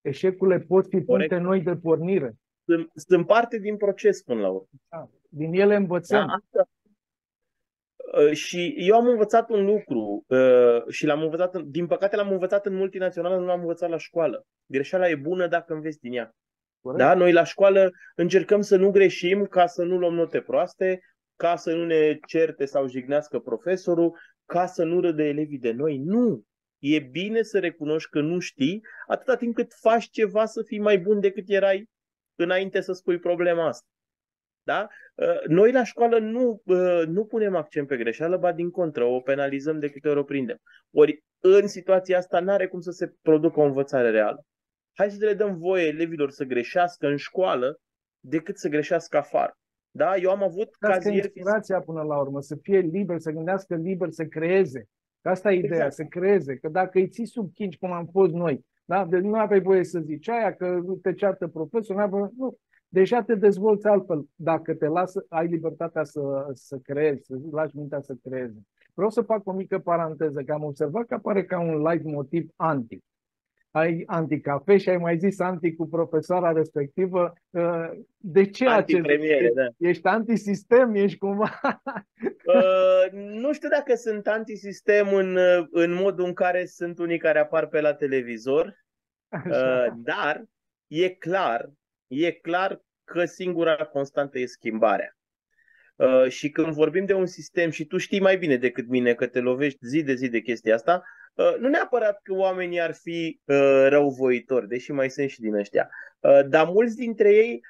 Eșecurile pot fi puncte Corect. noi de pornire. Sunt, sunt parte din proces până la urmă. Da. Din ele învățăm. Da, asta. Uh, și eu am învățat un lucru uh, și l-am învățat, din păcate l-am învățat în multinațională, nu l-am învățat la școală. Greșeala e bună dacă înveți din ea. Da? Noi la școală încercăm să nu greșim ca să nu luăm note proaste, ca să nu ne certe sau jignească profesorul, ca să nu râde elevii de noi. Nu! E bine să recunoști că nu știi atâta timp cât faci ceva să fii mai bun decât erai înainte să spui problema asta. Da? Uh, noi la școală nu, uh, nu punem accent pe greșeală, ba din contră, o penalizăm de câte ori o prindem. Ori în situația asta nu are cum să se producă o învățare reală. Hai să le dăm voie elevilor să greșească în școală decât să greșească afară. Da? Eu am avut cazier... inspirația până la urmă, să fie liber, să gândească liber, să creeze. Că asta e ideea, exact. să creeze. Că dacă îi ții sub chinci, cum am fost noi, da? deci nu aveai voie să zici aia, că te ceartă profesor, nu, nu. Deja te dezvolți altfel. Dacă te lasă, ai libertatea să, să creezi, să lași mintea să creeze. Vreau să fac o mică paranteză, că am observat că apare ca un light motiv antic ai anticafe și ai mai zis anti cu profesoara respectivă. Uh, de ce acest... Da. Ești antisistem? Ești cumva... Uh, nu știu dacă sunt antisistem în, în modul în care sunt unii care apar pe la televizor, uh, dar e clar, e clar că singura constantă e schimbarea. Uh, și când vorbim de un sistem, și tu știi mai bine decât mine că te lovești zi de zi de chestia asta, Uh, nu neapărat că oamenii ar fi uh, răuvoitori, deși mai sunt și din ăștia, uh, dar mulți dintre ei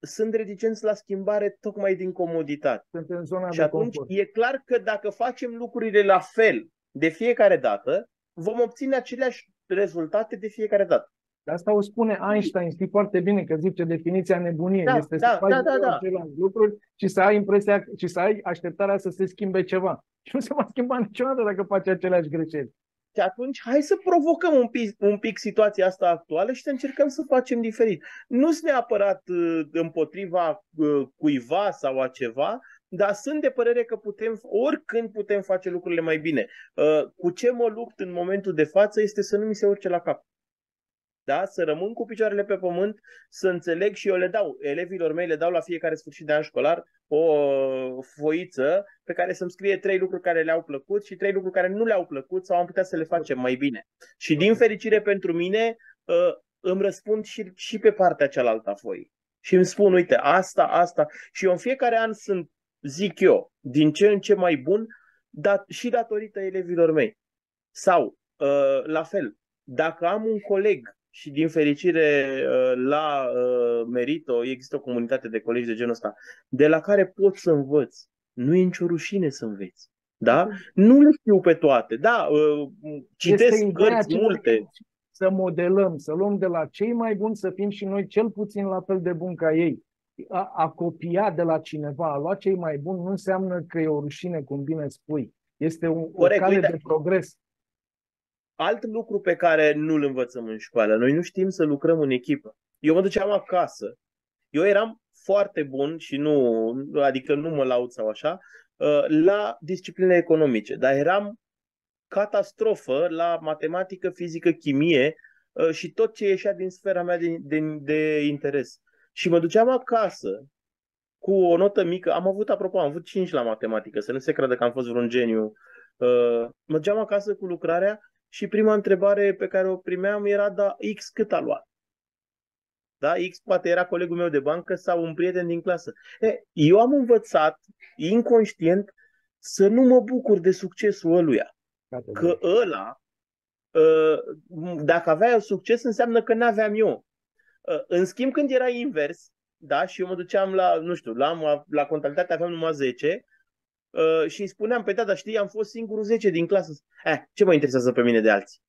sunt reticenți la schimbare tocmai din comoditate. Sunt în zona și atunci confort. e clar că dacă facem lucrurile la fel de fiecare dată, vom obține aceleași rezultate de fiecare dată. De asta o spune Einstein, știi foarte bine că zice definiția nebuniei. Da, este da, să faci da, da, da. lucruri și să ai impresia și să ai așteptarea să se schimbe ceva. [laughs] Și nu se va schimba niciodată dacă faci aceleași greșeli. Și atunci hai să provocăm un pic, un pic situația asta actuală și să încercăm să facem diferit. Nu sunt neapărat uh, împotriva uh, cuiva sau a ceva, dar sunt de părere că putem, oricând putem face lucrurile mai bine. Uh, cu ce mă lupt în momentul de față este să nu mi se urce la cap da? să rămân cu picioarele pe pământ, să înțeleg și eu le dau. Elevilor mei le dau la fiecare sfârșit de an școlar o foiță pe care să-mi scrie trei lucruri care le-au plăcut și trei lucruri care nu le-au plăcut sau am putea să le facem mai bine. Și din fericire pentru mine ă, îmi răspund și, și pe partea cealaltă a foii. Și îmi spun, uite, asta, asta. Și eu în fiecare an sunt, zic eu, din ce în ce mai bun, dar și datorită elevilor mei. Sau, ă, la fel, dacă am un coleg și din fericire uh, la uh, Merito există o comunitate de colegi de genul ăsta, de la care pot să învăț. Nu e nicio rușine să înveți. Da? Nu le știu pe toate. Da, uh, citesc cărți multe. Să modelăm, să luăm de la cei mai buni, să fim și noi cel puțin la fel de buni ca ei. A, a copia de la cineva, a lua cei mai buni, nu înseamnă că e o rușine, cum bine spui. Este un, Corect, o cale uite, de progres alt lucru pe care nu-l învățăm în școală. Noi nu știm să lucrăm în echipă. Eu mă duceam acasă. Eu eram foarte bun și nu, adică nu mă laud sau așa, uh, la discipline economice, dar eram catastrofă la matematică, fizică, chimie uh, și tot ce ieșea din sfera mea de, de, de interes. Și mă duceam acasă cu o notă mică. Am avut, apropo, am avut 5 la matematică, să nu se crede că am fost vreun geniu. Uh, mă duceam acasă cu lucrarea și prima întrebare pe care o primeam era, da, X cât a luat? Da? X poate era colegul meu de bancă sau un prieten din clasă. E, eu am învățat, inconștient, să nu mă bucur de succesul ăluia. Că ăla, ă, dacă avea succes, înseamnă că n-aveam eu. Ă, în schimb, când era invers, da, și eu mă duceam la, nu știu, la, la contabilitate aveam numai 10, uh, și îi spuneam, pe tata, știi, am fost singurul 10 din clasă. Eh, ce mă interesează pe mine de alții?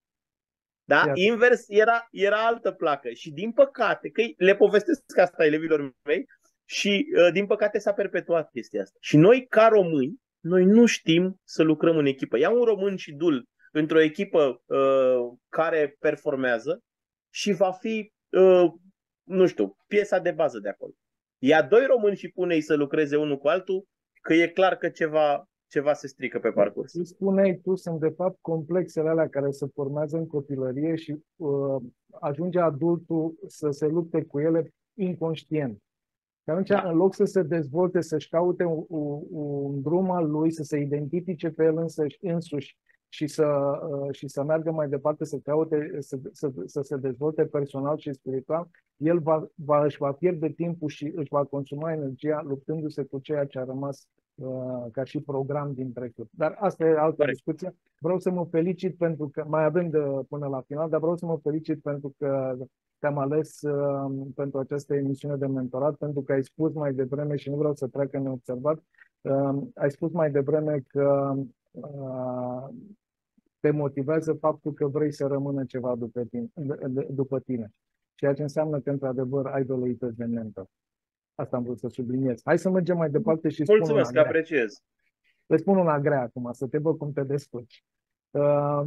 Da? Iată. Invers era, era altă placă. Și din păcate, că le povestesc asta elevilor mei, și uh, din păcate s-a perpetuat chestia asta. Și noi, ca români, noi nu știm să lucrăm în echipă. Ia un român și dul într-o echipă uh, care performează și va fi, uh, nu știu, piesa de bază de acolo. Ia doi români și pune-i să lucreze unul cu altul, că e clar că ceva, ceva se strică pe parcurs. Ce spuneai tu, sunt de fapt complexele alea care se formează în copilărie și uh, ajunge adultul să se lupte cu ele inconștient. Și atunci, da. în loc să se dezvolte, să-și caute un, un, un drum al lui, să se identifice pe el însăși, însuși și să, uh, și să meargă mai departe, să caute, să, să, să se dezvolte personal și spiritual, el va, va, își va pierde timpul și își va consuma energia luptându-se cu ceea ce a rămas uh, ca și program din trecut. Dar asta e altă Corect. discuție. Vreau să mă felicit pentru că, mai avem de până la final, dar vreau să mă felicit pentru că te-am ales uh, pentru această emisiune de mentorat, pentru că ai spus mai devreme și nu vreau să treacă neobservat, uh, ai spus mai devreme că uh, te motivează faptul că vrei să rămână ceva după tine. După tine. Ceea ce înseamnă că, într-adevăr, ai doleități de mentor. Asta am vrut să subliniez. Hai să mergem mai departe și spun Mulțumesc, că apreciez. Le spun una grea acum, să te văd cum te descurci. Uh,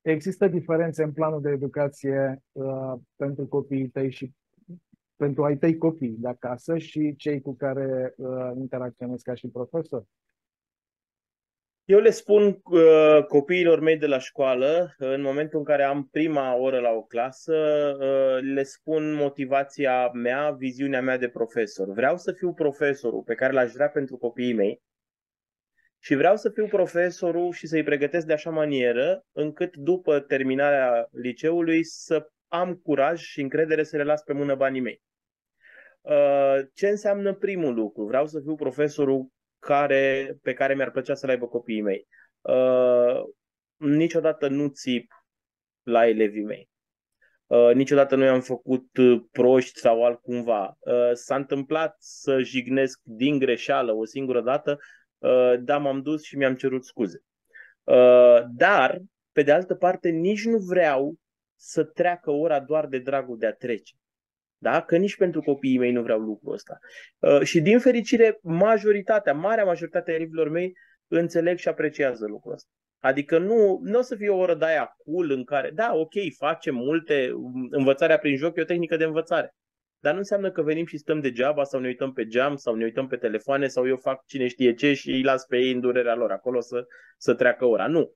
există diferențe în planul de educație uh, pentru copiii tăi și pentru ai tăi copii de acasă și cei cu care uh, interacționezi ca și profesor? Eu le spun uh, copiilor mei de la școală, în momentul în care am prima oră la o clasă, uh, le spun motivația mea, viziunea mea de profesor. Vreau să fiu profesorul pe care l-aș vrea pentru copiii mei și vreau să fiu profesorul și să-i pregătesc de așa manieră încât după terminarea liceului să am curaj și încredere să le las pe mână banii mei. Uh, ce înseamnă primul lucru? Vreau să fiu profesorul care, pe care mi-ar plăcea să-l aibă copiii mei. Uh, niciodată nu țip la elevii mei. Uh, niciodată nu i-am făcut uh, proști sau altcumva. Uh, s-a întâmplat să jignesc din greșeală o singură dată, uh, dar m-am dus și mi-am cerut scuze. Uh, dar, pe de altă parte, nici nu vreau să treacă ora doar de dragul de a trece. Da? Că nici pentru copiii mei nu vreau lucrul ăsta. Uh, și din fericire, majoritatea, marea majoritate a elevilor mei înțeleg și apreciază lucrul ăsta. Adică nu, nu o să fie o oră de aia cool în care, da, ok, facem multe, învățarea prin joc e o tehnică de învățare. Dar nu înseamnă că venim și stăm degeaba sau ne uităm pe geam sau ne uităm pe telefoane sau eu fac cine știe ce și îi las pe ei în durerea lor acolo să, să treacă ora. Nu.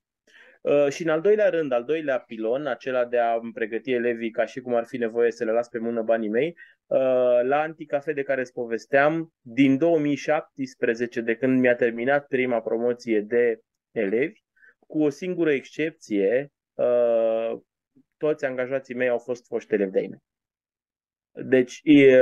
Uh, și în al doilea rând, al doilea pilon, acela de a îmi pregăti elevii ca și cum ar fi nevoie să le las pe mână banii mei, uh, la Anticafe de care îți povesteam, din 2017, de când mi-a terminat prima promoție de elevi, cu o singură excepție, uh, toți angajații mei au fost foști elevi de mei. Deci e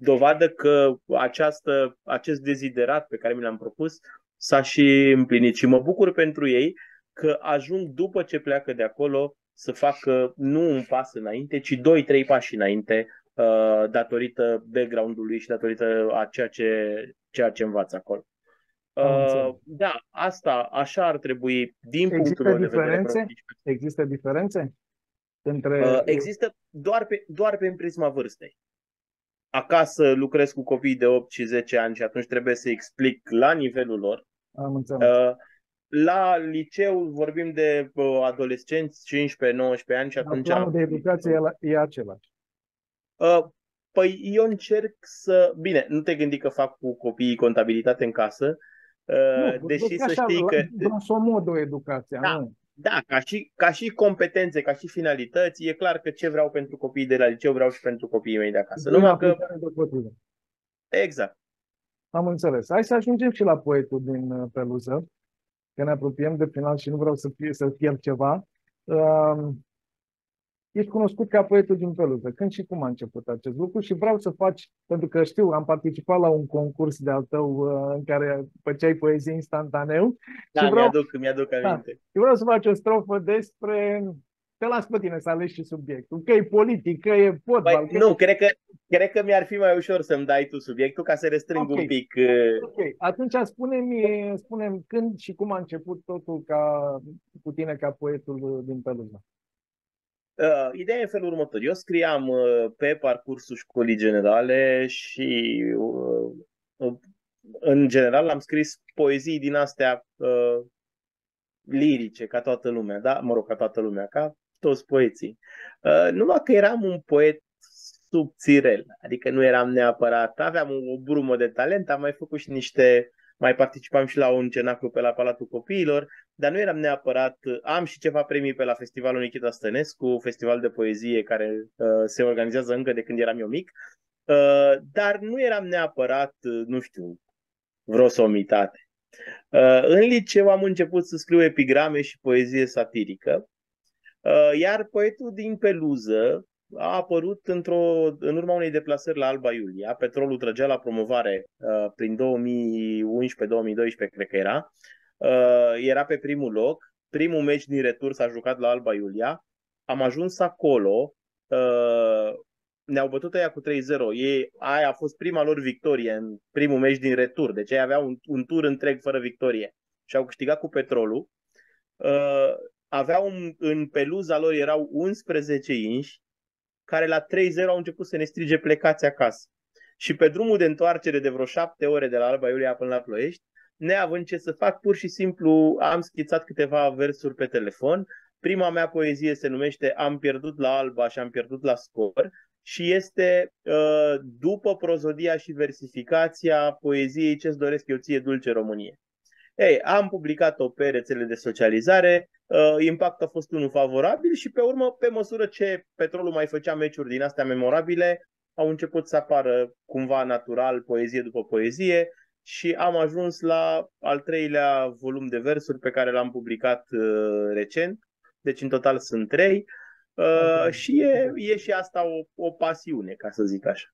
dovadă că această, acest deziderat pe care mi l-am propus s-a și împlinit și mă bucur pentru ei că ajung după ce pleacă de acolo să facă nu un pas înainte, ci doi, trei pași înainte uh, datorită background-ului și datorită a ceea ce, ceea ce învață acolo. Uh, da, asta așa ar trebui din Există punctul meu de diferențe? vedere. Există diferențe? Între... Uh, există doar pe, doar pe prisma vârstei. Acasă lucrez cu copii de 8 și 10 ani și atunci trebuie să explic la nivelul lor. Am înțeles. Uh, la liceu vorbim de uh, adolescenți, 15-19 ani și atunci... Planul de educație e, e același. Uh, păi eu încerc să... Bine, nu te gândi că fac cu copiii contabilitate în casă, uh, nu, deși să așa, știi că... Grosomodul educația, da, nu? Da, ca și, ca și competențe, ca și finalități, e clar că ce vreau pentru copiii de la liceu vreau și pentru copiii mei de acasă. Numai că... De exact. Am înțeles. Hai să ajungem și la poetul din uh, Peluză că ne apropiem de final și nu vreau să, fie, să pierd ceva. Uh, ești cunoscut ca poetul din Peluză. Când și cum a început acest lucru și vreau să faci, pentru că știu, am participat la un concurs de-al tău uh, în care făceai poezie instantaneu. Da, și vreau, mi-aduc, mi-aduc da, aminte. Da, și vreau să faci o strofă despre te las pe tine să alegi și subiectul. Că e politic, că e fotbal. Păi, nu, cred că, cred că mi-ar fi mai ușor să-mi dai tu subiectul ca să restrâng okay. un pic. Uh... Ok, atunci spune-mi, spune când și cum a început totul ca, cu tine ca poetul din Peluza. Uh, ideea e în felul următor. Eu scriam uh, pe parcursul școlii generale și uh, uh, în general am scris poezii din astea uh, lirice, ca toată lumea, da? Mă rog, ca toată lumea, ca toți poeții. Uh, numai că eram un poet subțirel, adică nu eram neapărat, aveam o brumă de talent, am mai făcut și niște, mai participam și la un cenaclu pe la Palatul Copiilor, dar nu eram neapărat, am și ceva premii pe la Festivalul Nikita Stănescu, festival de poezie care uh, se organizează încă de când eram eu mic, uh, dar nu eram neapărat, uh, nu știu, vreo somitate. Uh, în liceu am început să scriu epigrame și poezie satirică, uh, iar poetul din Peluză a apărut într-o, în urma unei deplasări la Alba Iulia. Petrolul trăgea la promovare uh, prin 2011-2012, cred că era. Era pe primul loc. Primul meci din retur s-a jucat la Alba Iulia. Am ajuns acolo ne-au bătut aia cu 3-0. Ei, aia a fost prima lor victorie în primul meci din retur. Deci ei aveau un, un tur întreg fără victorie. Și au câștigat cu petrolul. Uh, aveau un, în peluza lor erau 11 inși care la 3-0 au început să ne strige plecați acasă. Și pe drumul de întoarcere de vreo 7 ore de la Alba Iulia până la Ploiești, neavând ce să fac, pur și simplu am schițat câteva versuri pe telefon. Prima mea poezie se numește Am pierdut la Alba și am pierdut la scor și este uh, după prozodia și versificația poeziei Ce-ți doresc eu ție, Dulce Românie. Ei, am publicat-o pe rețele de socializare, uh, impactul a fost unul favorabil și pe urmă, pe măsură ce petrolul mai făcea meciuri din astea memorabile, au început să apară cumva natural poezie după poezie și am ajuns la al treilea volum de versuri pe care l-am publicat uh, recent. Deci în total sunt trei. Uh, și e, e și asta o, o pasiune, ca să zic așa.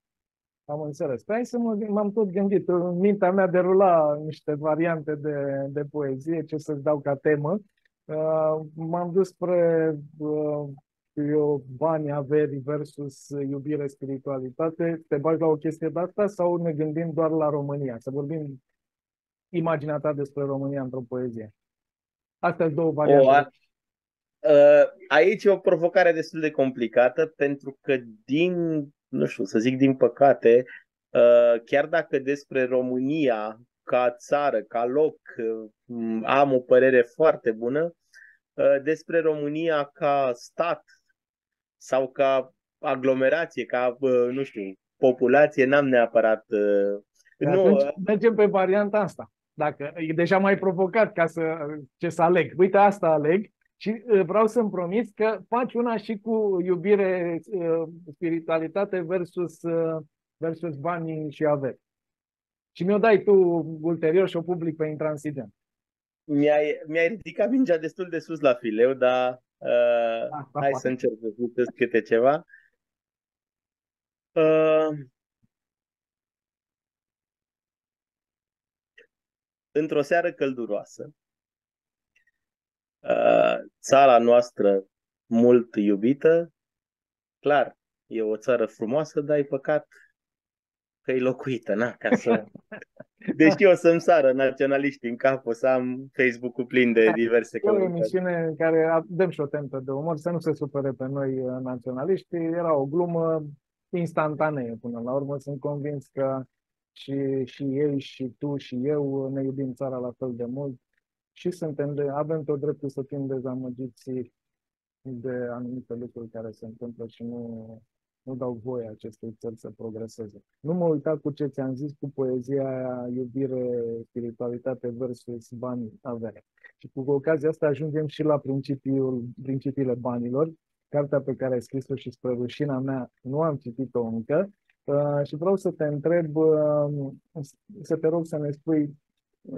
Am înțeles. Păi să mă, m-am tot gândit. În mintea mea derula niște variante de, de poezie, ce să-ți dau ca temă. Uh, m-am dus spre uh, eu, bani, averi versus iubire, spiritualitate. Te bagi la o chestie de asta sau ne gândim doar la România? Să vorbim imaginea ta despre România într-o poezie. Astea sunt două variante. O, Uh, aici e o provocare destul de complicată pentru că din, nu știu, să zic din păcate, uh, chiar dacă despre România ca țară, ca loc, uh, am o părere foarte bună, despre România ca stat sau ca aglomerație, ca, nu știu, populație, n-am neapărat... Nu, mergem pe varianta asta. Dacă e deja mai provocat ca să ce să aleg. Uite, asta aleg și uh, vreau să-mi promis că faci una și cu iubire, uh, spiritualitate versus, uh, versus banii și averi. Și mi-o dai tu ulterior și o public pe intransigent. Mi-ai, mi-ai ridicat mingea destul de sus la fileu, dar uh, da, hai să încerc să câte ceva. Uh, într-o seară călduroasă, Uh, țara noastră mult iubită, clar, e o țară frumoasă, dar e păcat că e locuită, na, ca să... [laughs] Deci eu să-mi sară naționaliști în cap, o să am Facebook-ul plin de diverse E o emisiune în care dăm și o tentă de umor, să nu se supere pe noi uh, naționaliști. Era o glumă instantanee până la urmă. Sunt convins că și, și ei, și tu, și eu ne iubim țara la fel de mult și suntem de, avem tot dreptul să fim dezamăgiți de anumite lucruri care se întâmplă și nu, nu dau voie acestei țări să progreseze. Nu mă uita cu ce ți-am zis cu poezia aia, iubire, spiritualitate versus bani, avere. Și cu ocazia asta ajungem și la principiul, principiile banilor, cartea pe care ai scris-o și spre rușina mea nu am citit-o încă, Uh, și vreau să te întreb, uh, să te rog să ne spui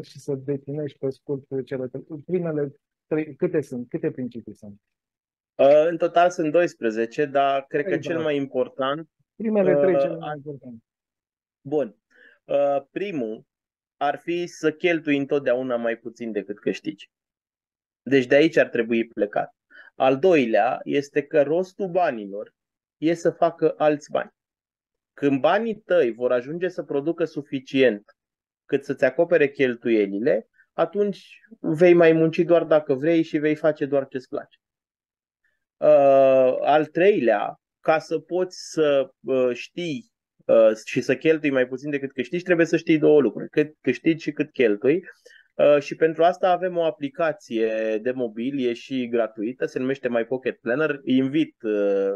și să definești pe scurt cele primele trei, câte sunt, câte principii sunt? Uh, în total sunt 12, dar cred că cel mai important... Primele trei uh, cele mai importante. Bun. Uh, primul ar fi să cheltui întotdeauna mai puțin decât câștigi. Deci de aici ar trebui plecat. Al doilea este că rostul banilor e să facă alți bani. Când banii tăi vor ajunge să producă suficient cât să-ți acopere cheltuielile, atunci vei mai munci doar dacă vrei și vei face doar ce-ți place. Uh, al treilea, ca să poți să uh, știi uh, și să cheltui mai puțin decât câștigi, trebuie să știi două lucruri, cât câștigi și cât cheltui. Uh, și pentru asta avem o aplicație de mobil, e și gratuită, se numește My Pocket Planner. Invit uh,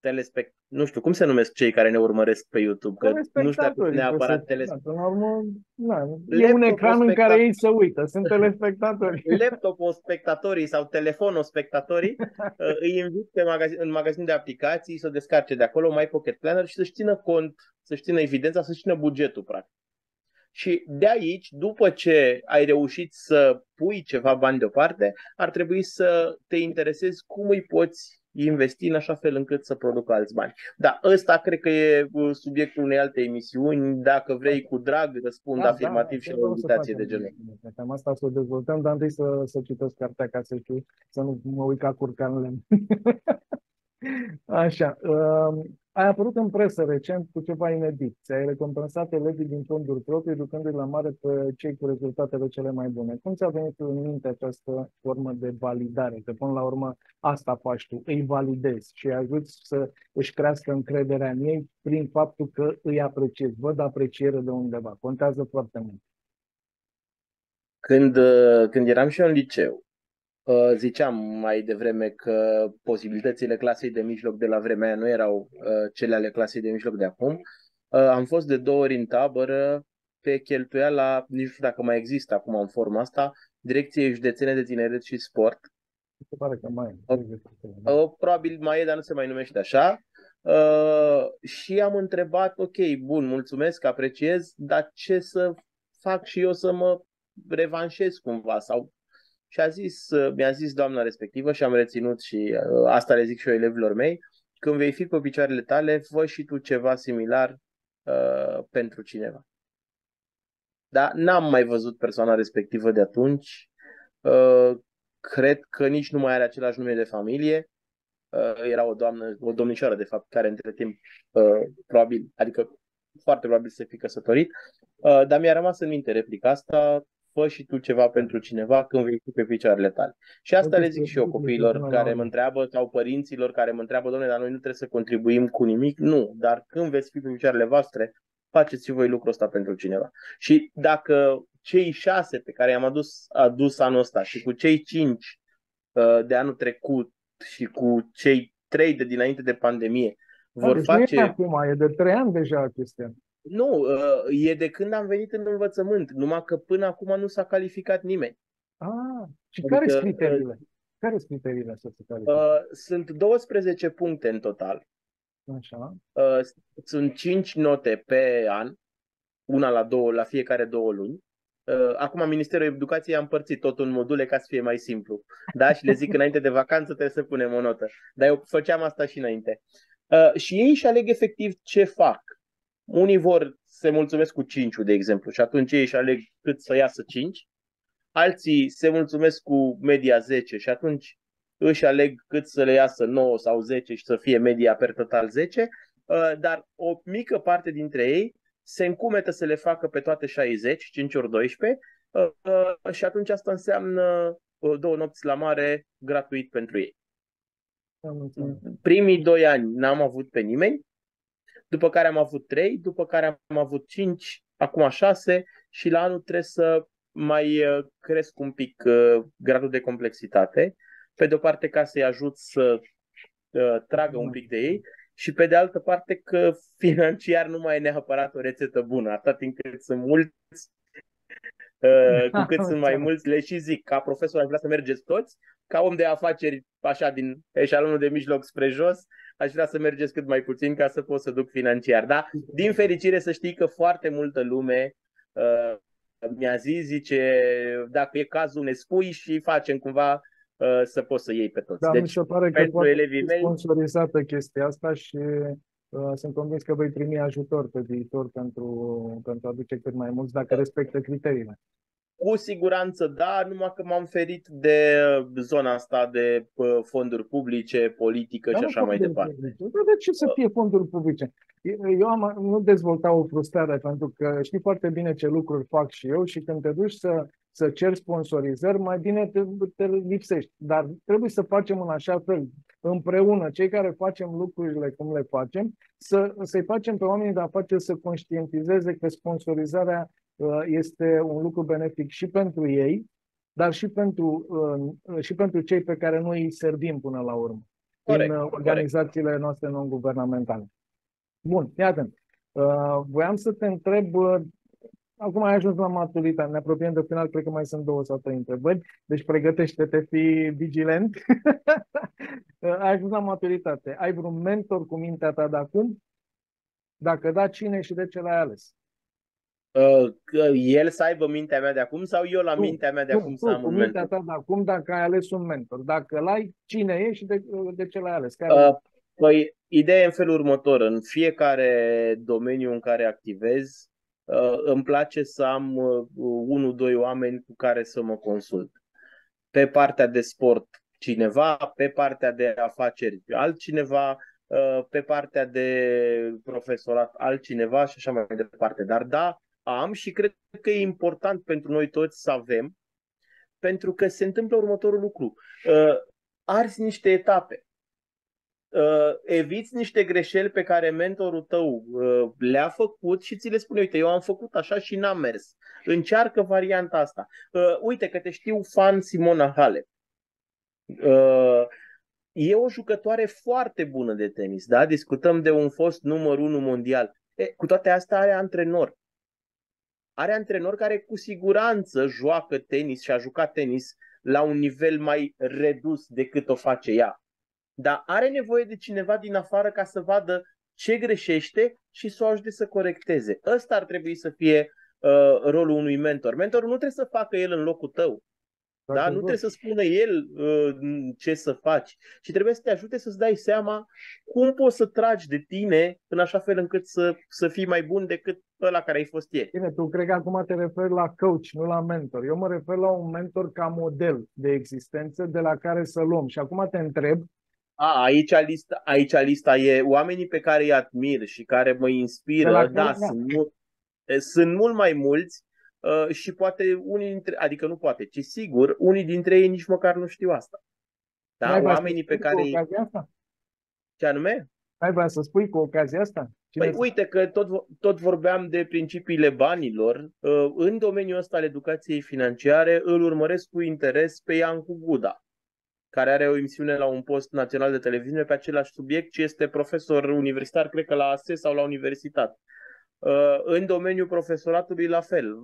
telespect... nu știu, cum se numesc cei care ne urmăresc pe YouTube? Că nu știu neapărat telespectatori. Până la urmă, na, e un ecran în care ei se uită, sunt [laughs] telespectatori. Laptopul spectatorii sau telefonul spectatorii [laughs] uh, îi invit pe magazin, în magazin de aplicații să descarce de acolo My Pocket Planner și să-și țină cont, să-și țină evidența, să-și țină bugetul, practic. Și de aici, după ce ai reușit să pui ceva bani deoparte, ar trebui să te interesezi cum îi poți investi în așa fel încât să producă alți bani. Da, ăsta cred că e uh, subiectul unei alte emisiuni. Dacă vrei, cu drag, răspund da, afirmativ da, și la o invitație de genul. Cam asta să o dezvoltăm, dar întâi să, să citesc cartea ca să știu, să nu mă uit ca curcanele. [laughs] Așa. Uh, ai apărut în presă recent cu ceva inedit. Ți-ai recompensat elevii din fonduri proprii, ducându-i la mare pe cei cu rezultatele cele mai bune. Cum ți-a venit în minte această formă de validare? Că până la urmă asta faci tu, îi validezi și îi ajuți să își crească încrederea în ei prin faptul că îi apreciezi. Văd apreciere de undeva. Contează foarte mult. Când, când eram și eu în liceu, Uh, ziceam mai devreme că posibilitățile clasei de mijloc de la vremea aia nu erau uh, cele ale clasei de mijloc de acum. Uh, am fost de două ori în tabără pe cheltuiala, nici nu știu dacă mai există acum în forma asta, Direcției Județene de Tineret și Sport. Se pare că mai e. Probabil mai e, dar nu se mai numește așa. Uh, și am întrebat, ok, bun, mulțumesc, apreciez, dar ce să fac și eu să mă revanșez cumva sau și a zis, uh, mi-a zis doamna respectivă și am reținut și uh, asta le zic și eu elevilor mei, când vei fi pe picioarele tale, fă și tu ceva similar uh, pentru cineva. Da, n-am mai văzut persoana respectivă de atunci. Uh, cred că nici nu mai are același nume de familie. Uh, era o doamnă, o domnișoară, de fapt, care între timp, uh, probabil, adică foarte probabil să fi căsătorit. Uh, dar mi-a rămas în minte replica asta fă și tu ceva pentru cineva când vei fi pe picioarele tale. Și asta le zic și eu copiilor care mă întreabă sau părinților care mă întreabă, domnule, dar noi nu trebuie să contribuim cu nimic. Nu, dar când veți fi pe picioarele voastre, faceți și voi lucrul ăsta pentru cineva. Și dacă cei șase pe care i-am adus, adus anul ăsta și cu cei cinci uh, de anul trecut și cu cei trei de dinainte de pandemie vor deci face... Nu e acum, e de trei ani deja chestia. Nu, uh, e de când am venit în învățământ, numai că până acum nu s-a calificat nimeni. Ah, și adică, care sunt criteriile? Care sunt criteriile să se califice? Uh, sunt 12 puncte în total. Așa. Uh, sunt 5 note pe an, una la două, la fiecare două luni. Uh, acum Ministerul Educației a împărțit tot în module ca să fie mai simplu. Da? Și le zic că [laughs] înainte de vacanță trebuie să punem o notă. Dar eu făceam asta și înainte. Uh, și ei își aleg efectiv ce fac. Unii vor se mulțumesc cu 5 de exemplu, și atunci ei își aleg cât să iasă 5. Alții se mulțumesc cu media 10 și atunci își aleg cât să le iasă 9 sau 10 și să fie media per total 10, uh, dar o mică parte dintre ei se încumetă să le facă pe toate 60, 5 ori 12, uh, uh, și atunci asta înseamnă două nopți la mare gratuit pentru ei. Primii doi ani n-am avut pe nimeni, după care am avut 3, după care am avut 5, acum 6 și la anul trebuie să mai uh, cresc un pic uh, gradul de complexitate, pe de o parte ca să-i ajut să uh, tragă un pic de ei și pe de altă parte că [laughs] financiar nu mai e neapărat o rețetă bună, atât timp cât sunt mulți Uh, cu cât sunt mai mulți, le și zic, ca profesor aș vrea să mergeți toți, ca om de afaceri, așa, din eșalonul de mijloc spre jos, aș vrea să mergeți cât mai puțin ca să pot să duc financiar. Da, din fericire să știi că foarte multă lume uh, mi-a zis, zice, dacă e cazul ne spui și facem cumva uh, să poți să iei pe toți. Da, deci, mi se pare că poate elevii mei... sponsorizată chestia asta și uh, sunt convins că voi primi ajutor pe viitor pentru, pentru a aduce cât mai mulți dacă respectă criteriile. Cu siguranță da, numai că m-am ferit de zona asta de fonduri publice, politică Dar și nu așa mai fonduri departe. publice. Dar de ce să fie fonduri publice? Eu am, nu dezvolta o frustrare pentru că știi foarte bine ce lucruri fac și eu și când te duci să, să ceri sponsorizări, mai bine te, te lipsești. Dar trebuie să facem în așa fel, împreună, cei care facem lucrurile cum le facem, să, să-i facem pe oamenii de afaceri să conștientizeze că sponsorizarea uh, este un lucru benefic și pentru ei, dar și pentru, uh, și pentru cei pe care noi îi servim până la urmă Corect, în uh, corect. organizațiile noastre non-guvernamentale. Bun, iată. Uh, voiam să te întreb, uh, acum ai ajuns la maturitate, ne apropiem de final, cred că mai sunt două sau trei întrebări, deci pregătește-te, fi vigilent. [laughs] Uh, ai ajuns la maturitate. Ai vreun mentor cu mintea ta de acum? Dacă da, cine și de ce l-ai ales? Uh, că el să aibă mintea mea de acum sau eu la Tu, mintea mea de tu, acum tu, să am cu un mintea mentor? ta de acum, dacă ai ales un mentor. Dacă l-ai, cine e și de, de ce l-ai ales? Care Uh, Păi, ideea e în felul următor. În fiecare domeniu în care activez, uh, îmi place să am uh, unul, doi oameni cu care să mă consult. Pe partea de sport, cineva, pe partea de afaceri, altcineva, uh, pe partea de profesorat, altcineva și așa mai departe. Dar da, am și cred că e important pentru noi toți să avem, pentru că se întâmplă următorul lucru. Uh, Arzi niște etape uh, eviți niște greșeli pe care mentorul tău uh, le-a făcut și ți le spune, uite, eu am făcut așa și n-am mers. Încearcă varianta asta. Uh, uite că te știu fan Simona Halep. Uh, e o jucătoare foarte bună de tenis, da? Discutăm de un fost număr 1 mondial. E, cu toate astea are antrenor. Are antrenor care cu siguranță joacă tenis și a jucat tenis la un nivel mai redus decât o face ea dar are nevoie de cineva din afară ca să vadă ce greșește și să o ajute să corecteze. Ăsta ar trebui să fie uh, rolul unui mentor. Mentorul nu trebuie să facă el în locul tău. Da? Nu trebuie să spună el uh, ce să faci, ci trebuie să te ajute să-ți dai seama cum poți să tragi de tine în așa fel încât să, să fii mai bun decât ăla care ai fost ieri. Bine, tu cred că acum te referi la coach, nu la mentor. Eu mă refer la un mentor ca model de existență de la care să luăm. Și acum te întreb, A, aici lista, aici lista e oamenii pe care îi admir și care mă De la inspiră. care- Da, da. sunt, mul- e, sunt mult mai mulți uh, și poate unii dintre, adică nu poate, ci sigur, unii dintre ei nici măcar nu știu asta. Da, n-ai vrea să oamenii pe spui care cu îi- ocazia asta? ce anume? Ai vrea să spui cu ocazia asta? Cine Păi să- uite că tot, vo- tot vorbeam de principiile banilor. Uh, În domeniul ăsta al educației financiare îl urmăresc cu interes pe Iancu Guda, care are o emisiune la un post național de televiziune pe același subiect, ci este profesor universitar, cred că la ASE sau la universitate. Uh, În domeniul profesoratului la fel.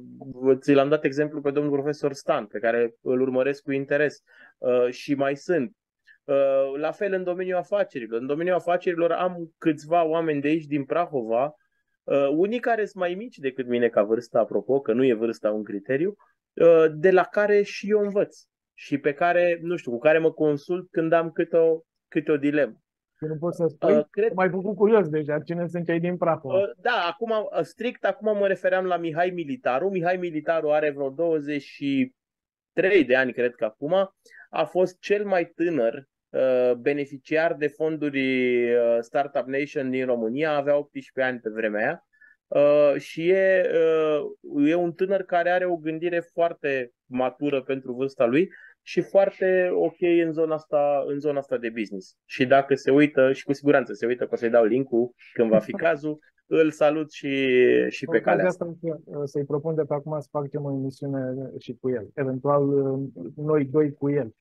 Ți l-am dat exemplu pe domnul profesor Stan, pe care îl urmăresc cu interes. Uh, Și mai sunt. Uh, La fel în domeniul afacerilor. În domeniul afacerilor am câțiva oameni de aici, din Prahova, uh, unii care sunt mai mici decât mine ca vârstă, apropo, că nu e vârsta un criteriu, uh, de la care și eu învăț și pe care, nu știu, cu care mă consult când am câte o, câte o dilemă. Nu poți să spui? Uh, Cred M-ai făcut curios deja. Cine sunt cei din Prahova? Uh, Da, acum, uh, strict acum mă refeream la Mihai Militaru. Mihai Militaru are vreo 23 de ani, cred că acum. A fost cel mai tânăr uh, beneficiar de fonduri uh, Startup Nation din România, avea 18 ani pe vremea aia. Uh, și e, uh, e un tânăr care are o gândire foarte matură pentru vârsta lui și foarte ok în zona asta, în zona asta de business. Și dacă se uită, și cu siguranță se uită, că o să-i dau link-ul când va fi [laughs] cazul, îl salut și, și pe Ocazia calea asta. asta să- să-i propun de pe acum să facem o emisiune și cu el. Eventual uh, noi doi cu el.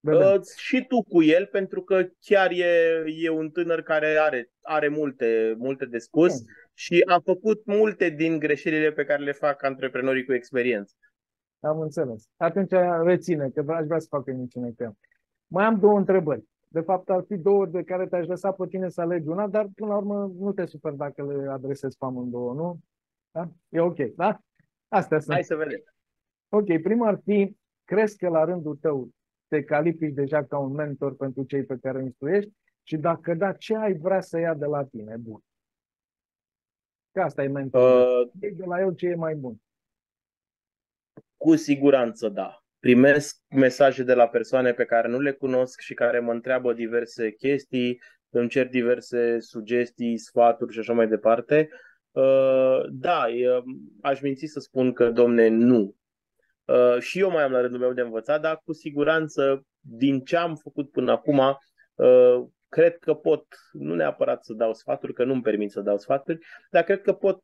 Vedem. Uh, și tu cu el, pentru că chiar e, e un tânăr care are, are multe, multe de spus Bine. și a făcut multe din greșelile pe care le fac antreprenorii cu experiență. Am înțeles. Atunci reține, că aș vrea să fac o emisiune cu el. Mai am două întrebări. De fapt, ar fi două de care te-aș lăsa pe tine să alegi una, dar până la urmă nu te super dacă le adresezi pe amândouă, nu? Da? E ok, da? Astea sunt. Hai să vedem. Ok, prima ar fi, crezi că la rândul tău te califici deja ca un mentor pentru cei pe care îi instruiești și dacă da, ce ai vrea să ia de la tine bun? Că asta e mentor. Uh, de la el ce e mai bun. Cu siguranță da. Primesc mesaje de la persoane pe care nu le cunosc și care mă întreabă diverse chestii, îmi cer diverse sugestii, sfaturi și așa mai departe. Uh, da, aș minți să spun că, domne, nu. Uh, și eu mai am la rândul meu de învățat, dar cu siguranță, din ce am făcut până acum, uh, cred că pot, nu neapărat să dau sfaturi, că nu-mi permit să dau sfaturi, dar cred că pot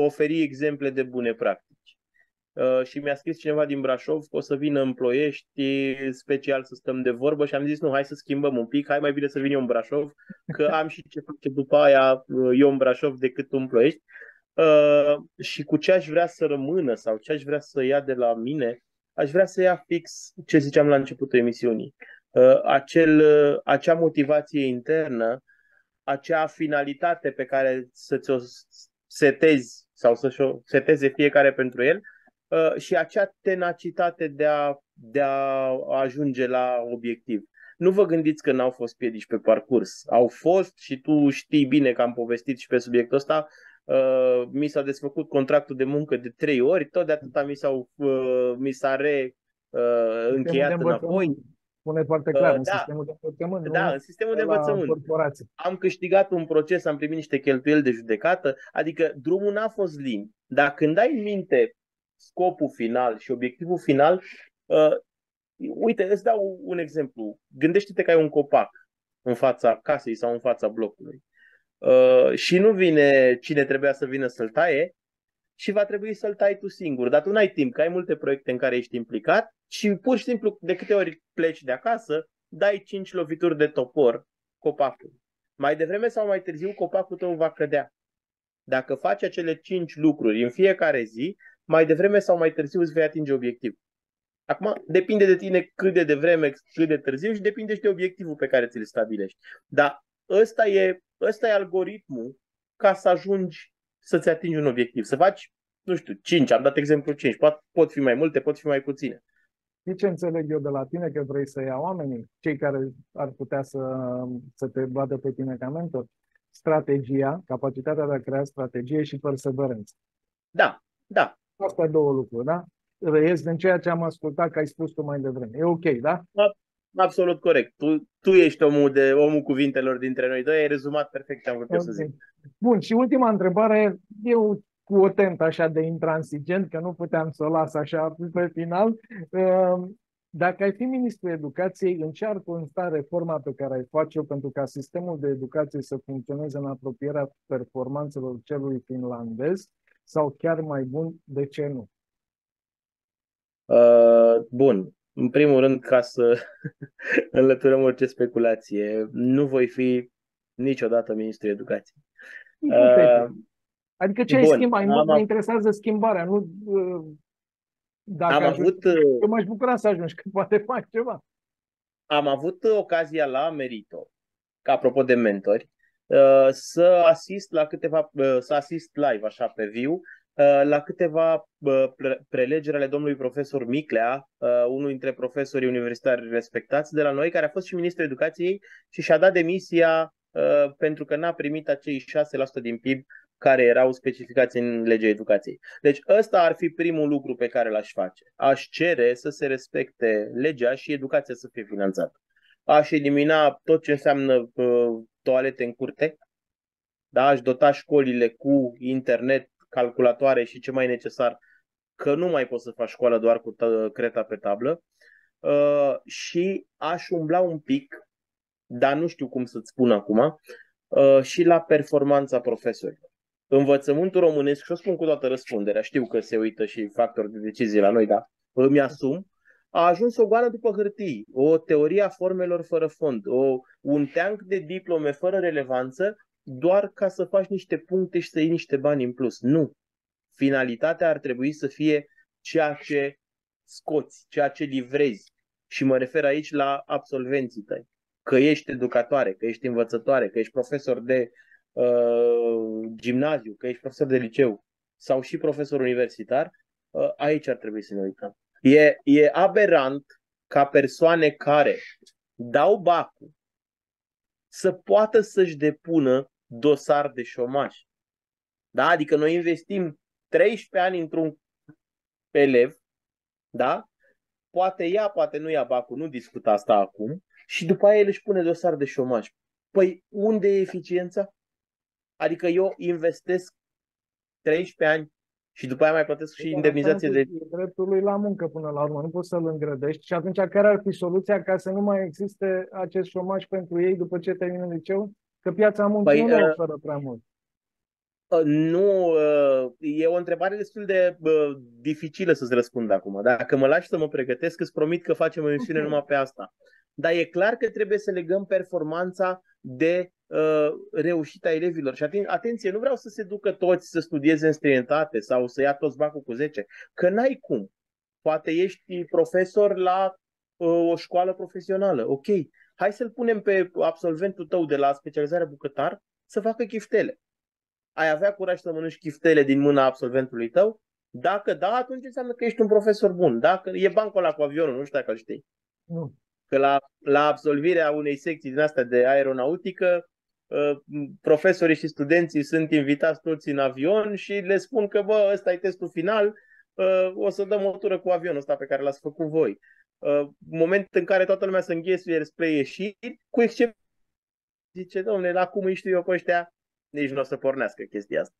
oferi exemple de bune practici. Uh, și mi-a scris cineva din Brașov că o să vină în Ploiești special să stăm de vorbă și am zis nu, hai să schimbăm un pic, hai mai bine să vin eu în Brașov, că am și ce face după aia uh, eu în Brașov decât tu în Ploiești. Uh, și cu ce aș vrea să rămână sau ce aș vrea să ia de la mine, aș vrea să ia fix ce ziceam la începutul emisiunii. Uh, acel, uh, acea motivație internă, acea finalitate pe care să ți-o setezi sau să-și o seteze fiecare pentru el uh, și acea tenacitate de a, de a ajunge la obiectiv. Nu vă gândiți că n-au fost piedici pe parcurs. Au fost și tu știi bine că am povestit și pe subiectul ăsta. Uh, mi s-a desfăcut contractul de muncă de trei ori, tot de atâta mi, s-au, uh, mi s-a re uh, încheiat înapoi. Spune foarte clar, uh, în da, sistemul de învățământ. Da, în sistemul de învățământ. Corporație. Am câștigat un proces, am primit niște cheltuieli de judecată, adică drumul n-a fost lin. Dar când ai în minte scopul final și obiectivul final, uh, uite, îți dau un exemplu. Gândește-te că ai un copac în fața casei sau în fața blocului. Uh, și nu vine cine trebuia să vină să-l taie, și va trebui să-l tai tu singur. Dar tu n-ai timp, că ai multe proiecte în care ești implicat și pur și simplu de câte ori pleci de acasă, dai 5 lovituri de topor copacul. Mai devreme sau mai târziu copacul tău va cădea. Dacă faci acele 5 lucruri în fiecare zi, mai devreme sau mai târziu îți vei atinge obiectivul. Acum, depinde de tine cât de devreme, cât de târziu și depinde și de obiectivul pe care ți-l stabilești. Dar ăsta e, ăsta e algoritmul ca să ajungi să-ți atingi un obiectiv. Să faci, nu știu, 5, am dat exemplu 5, pot, pot fi mai multe, pot fi mai puține. Și ce înțeleg eu de la tine că vrei să ia oamenii, cei care ar putea să, să te vadă pe tine ca mentor? Strategia, capacitatea de a crea strategie și perseverență. Da, da. Astea două lucruri, da? Reiesc din ceea ce am ascultat că ai spus tu mai devreme. E ok, da? da absolut corect. Tu, tu ești omul, de, omul cuvintelor dintre noi doi, ai rezumat perfect ce am vrut okay. să zic. Bun, și ultima întrebare, eu cu o tent așa de intransigent, că nu puteam să o las așa pe final. Ehm, dacă ai fi ministru educației, în ce ar consta reforma pe care ai face-o pentru ca sistemul de educație să funcționeze în apropierea performanțelor celui finlandez sau chiar mai bun, de ce nu? Uh, bun. În primul rând, ca să [laughs] înlăturăm orice speculație, nu voi fi niciodată ministru educației. Uh, adică ce ai schimbat? Am, mă interesează schimbarea, nu uh, dacă am avut, uh, eu m-aș bucura să ajungi, că poate faci ceva. Am avut ocazia la Merito, ca apropo de mentori, uh, să asist la câteva, să asist live așa pe viu Uh, la câteva uh, prelegeri ale domnului profesor Miclea, uh, unul dintre profesorii universitari respectați de la noi, care a fost și ministrul educației și și-a dat demisia pentru că n-a primit acei 6% din PIB care erau specificați în legea educației. Deci ăsta ar fi primul lucru pe care l-aș face. Aș cere să se respecte legea și educația să fie finanțată. Aș elimina tot ce înseamnă toalete în curte, da? aș dota școlile cu internet calculatoare și ce mai necesar, că nu mai poți să faci școală doar cu creta pe tablă. Uh, și aș umbla un pic, dar nu știu cum să-ți spun acum, uh, și la performanța profesorilor. Învățământul românesc, și o spun cu toată răspunderea, știu că se uită și factori de decizie la noi, dar îmi asum, a ajuns o goană după hârtii, o teorie a formelor fără fond, o, un teanc de diplome fără relevanță doar ca să faci niște puncte și să iei niște bani în plus. Nu. Finalitatea ar trebui să fie ceea ce scoți, ceea ce livrezi. Și mă refer aici la absolvenții tăi. Că ești educatoare, că ești învățătoare, că ești profesor de uh, gimnaziu, că ești profesor de liceu sau și profesor universitar, uh, aici ar trebui să ne uităm. E, e aberant ca persoane care dau bacul să poată să-și depună dosar de șomaj. Da? Adică noi investim 13 ani într-un elev da? Poate ia, poate nu ia bacul, nu discut asta acum, și după aia el își pune dosar de șomaj. Păi unde e eficiența? Adică eu investesc 13 ani și după aia mai plătesc și indemnizație de... dreptul lui la muncă până la urmă, nu poți să-l îngrădești. Și atunci care ar fi soluția ca să nu mai existe acest șomaj pentru ei după ce termină liceu? Că piața muncii păi, nu le uh, oferă prea mult. Uh, nu, uh, e o întrebare destul de dificilă să-ți răspund acum. Dacă mă lași să mă pregătesc, îți promit că facem o emisiune okay. numai pe asta. Dar e clar că trebuie să legăm performanța de uh, reușita elevilor. Și aten- atenție, nu vreau să se ducă toți să studieze în străinătate sau să ia toți bacul cu 10, că n-ai cum. Poate ești profesor la uh, o școală profesională. Ok, hai să-l punem pe absolventul tău de la specializarea bucătar să facă chiftele. Ai avea curaj să mănânci chiftele din mâna absolventului tău? Dacă da, atunci înseamnă că ești un profesor bun. Dacă e bancul ăla cu avionul, nu știu dacă îl știi. Nu. Că la, la absolvirea unei secții din asta de aeronautică, uh, profesorii și studenții sunt invitați toți în avion și le spun că, bă, ăsta e testul final, uh, o să dăm o tură cu avionul ăsta pe care l-ați făcut voi. Uh, moment în care toată lumea se înghesuie spre ieșiri, cu excepție zice, domnule, la cum îi știu eu pe ăștia, nici nu o să pornească chestia asta.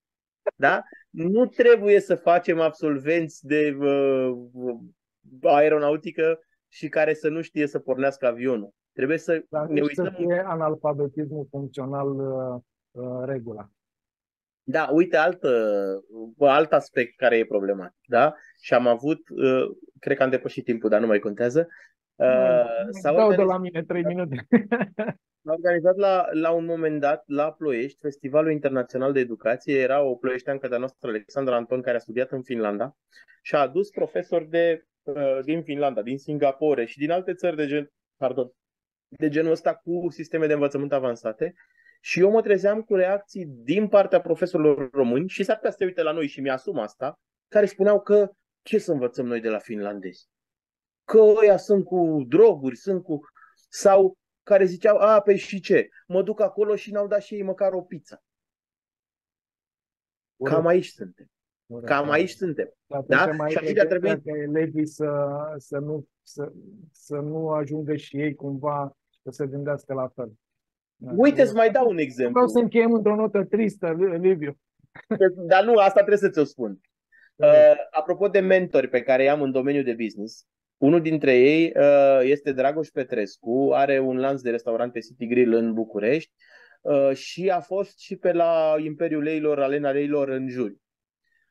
Da? Nu trebuie să facem absolvenți de uh, aeronautică și care să nu știe să pornească avionul. Trebuie să Dar ne uităm... să fie analfabetismul funcțional uh, uh, regula. Da, uite alt, uh, alt aspect care e problematic. Da? Și am avut, uh, cred că am depășit timpul, dar nu mai contează. Uh, s-a dau de la mine trei minute. [laughs] S-a organizat la, la un moment dat la Ploiești Festivalul Internațional de Educație. Era o ploieșteancă de noastră, Alexandra Anton, care a studiat în Finlanda și a adus profesori de Uh, din Finlanda, din Singapore și din alte țări de, gen, pardon, de genul ăsta cu sisteme de învățământ avansate și eu mă trezeam cu reacții din partea profesorilor români și s-ar putea să se uite la noi și mi-asum asta, care spuneau că ce să învățăm noi de la finlandezi? Că ăia sunt cu droguri, sunt cu... Sau care ziceau, a, pe păi și ce? Mă duc acolo și n-au dat și ei măcar o pizza. Cam aici suntem. Cam aici suntem. Da? Mai și atunci ar trebui... elevii să, să, nu, să, să nu ajungă și ei cumva să se gândească la fel. Da. Uite, îți mai dau un exemplu. Vreau să încheiem într-o notă tristă, Liviu. [laughs] Dar nu, asta trebuie să ți-o spun. Da. Uh, apropo de mentori pe care i-am în domeniul de business, unul dintre ei uh, este Dragoș Petrescu, are un lanț de restaurante City Grill în București uh, și a fost și pe la Imperiul Leilor, Alena Leilor în juri.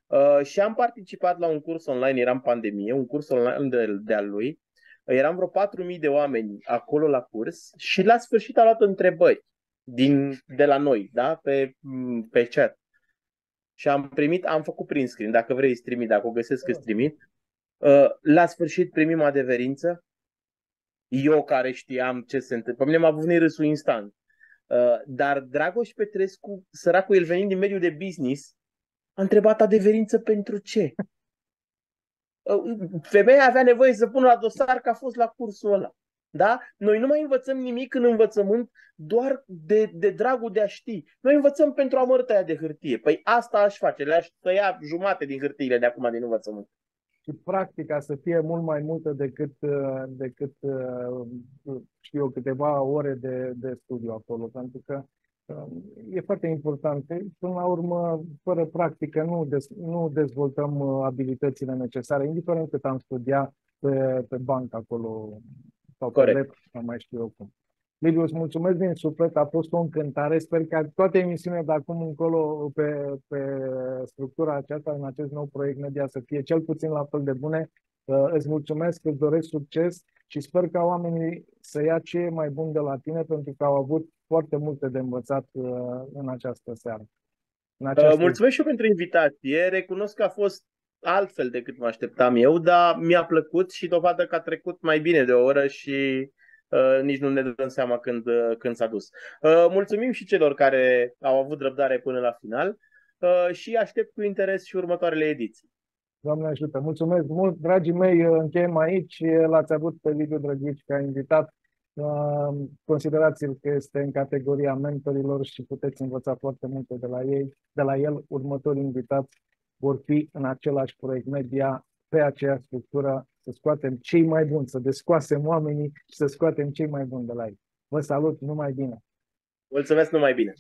Uh, și am participat la un curs online, eram pandemie, un curs online de, de-al lui. Eram vreo 4.000 de oameni acolo la curs și la sfârșit a luat întrebări din, de la noi, da? pe, pe chat. Și am primit, am făcut prin screen, dacă vrei îți trimit, dacă o găsesc îți trimit. Uh, la sfârșit primim adeverință. Eu care știam ce se întâmplă. Pe mine m-a venit râsul instant. Uh, dar Dragoș Petrescu, săracul, el venind din mediul de business, a întrebat adeverință pentru ce? Femeia avea nevoie să pună la dosar că a fost la cursul ăla. Da? Noi nu mai învățăm nimic în învățământ doar de, de dragul de a ști. Noi învățăm pentru a mărtăia de hârtie. Păi asta aș face, le-aș tăia jumate din hârtiile de acum din învățământ. Și practica să fie mult mai multă decât, decât știu eu, câteva ore de, de studiu acolo. Pentru că e foarte important. Până la urmă, fără practică, nu, dez, nu dezvoltăm uh, abilitățile necesare, indiferent cât am studiat pe, pe bancă acolo sau Corect. pe web, sau mai știu eu cum. Liviu, îți mulțumesc din suflet, a fost o încântare. Sper că toate emisiunile de acum încolo pe, pe structura aceasta, în acest nou proiect media, să fie cel puțin la fel de bune. Uh, îți mulțumesc, îți doresc succes și sper ca oamenii să ia ce e mai bun de la tine, pentru că au avut foarte multe de învățat uh, în această seară. În uh, această... Mulțumesc și eu pentru invitație. Recunosc că a fost altfel decât mă așteptam eu, dar mi-a plăcut și dovadă că a trecut mai bine de o oră și uh, nici nu ne dăm seama când, uh, când s-a dus. Uh, mulțumim și celor care au avut răbdare până la final uh, și aștept cu interes și următoarele ediții. Doamne ajută! Mulțumesc mult! Dragii mei, încheiem aici. L-ați avut pe Liviu Drăghici ca invitat. Considerați-l că este în categoria mentorilor și puteți învăța foarte multe de la ei, de la el. Următorii invitați vor fi în același proiect media pe aceeași structură, să scoatem cei mai buni, să descoasem oamenii și să scoatem cei mai buni de la ei. Vă salut, numai bine! Mulțumesc, numai bine!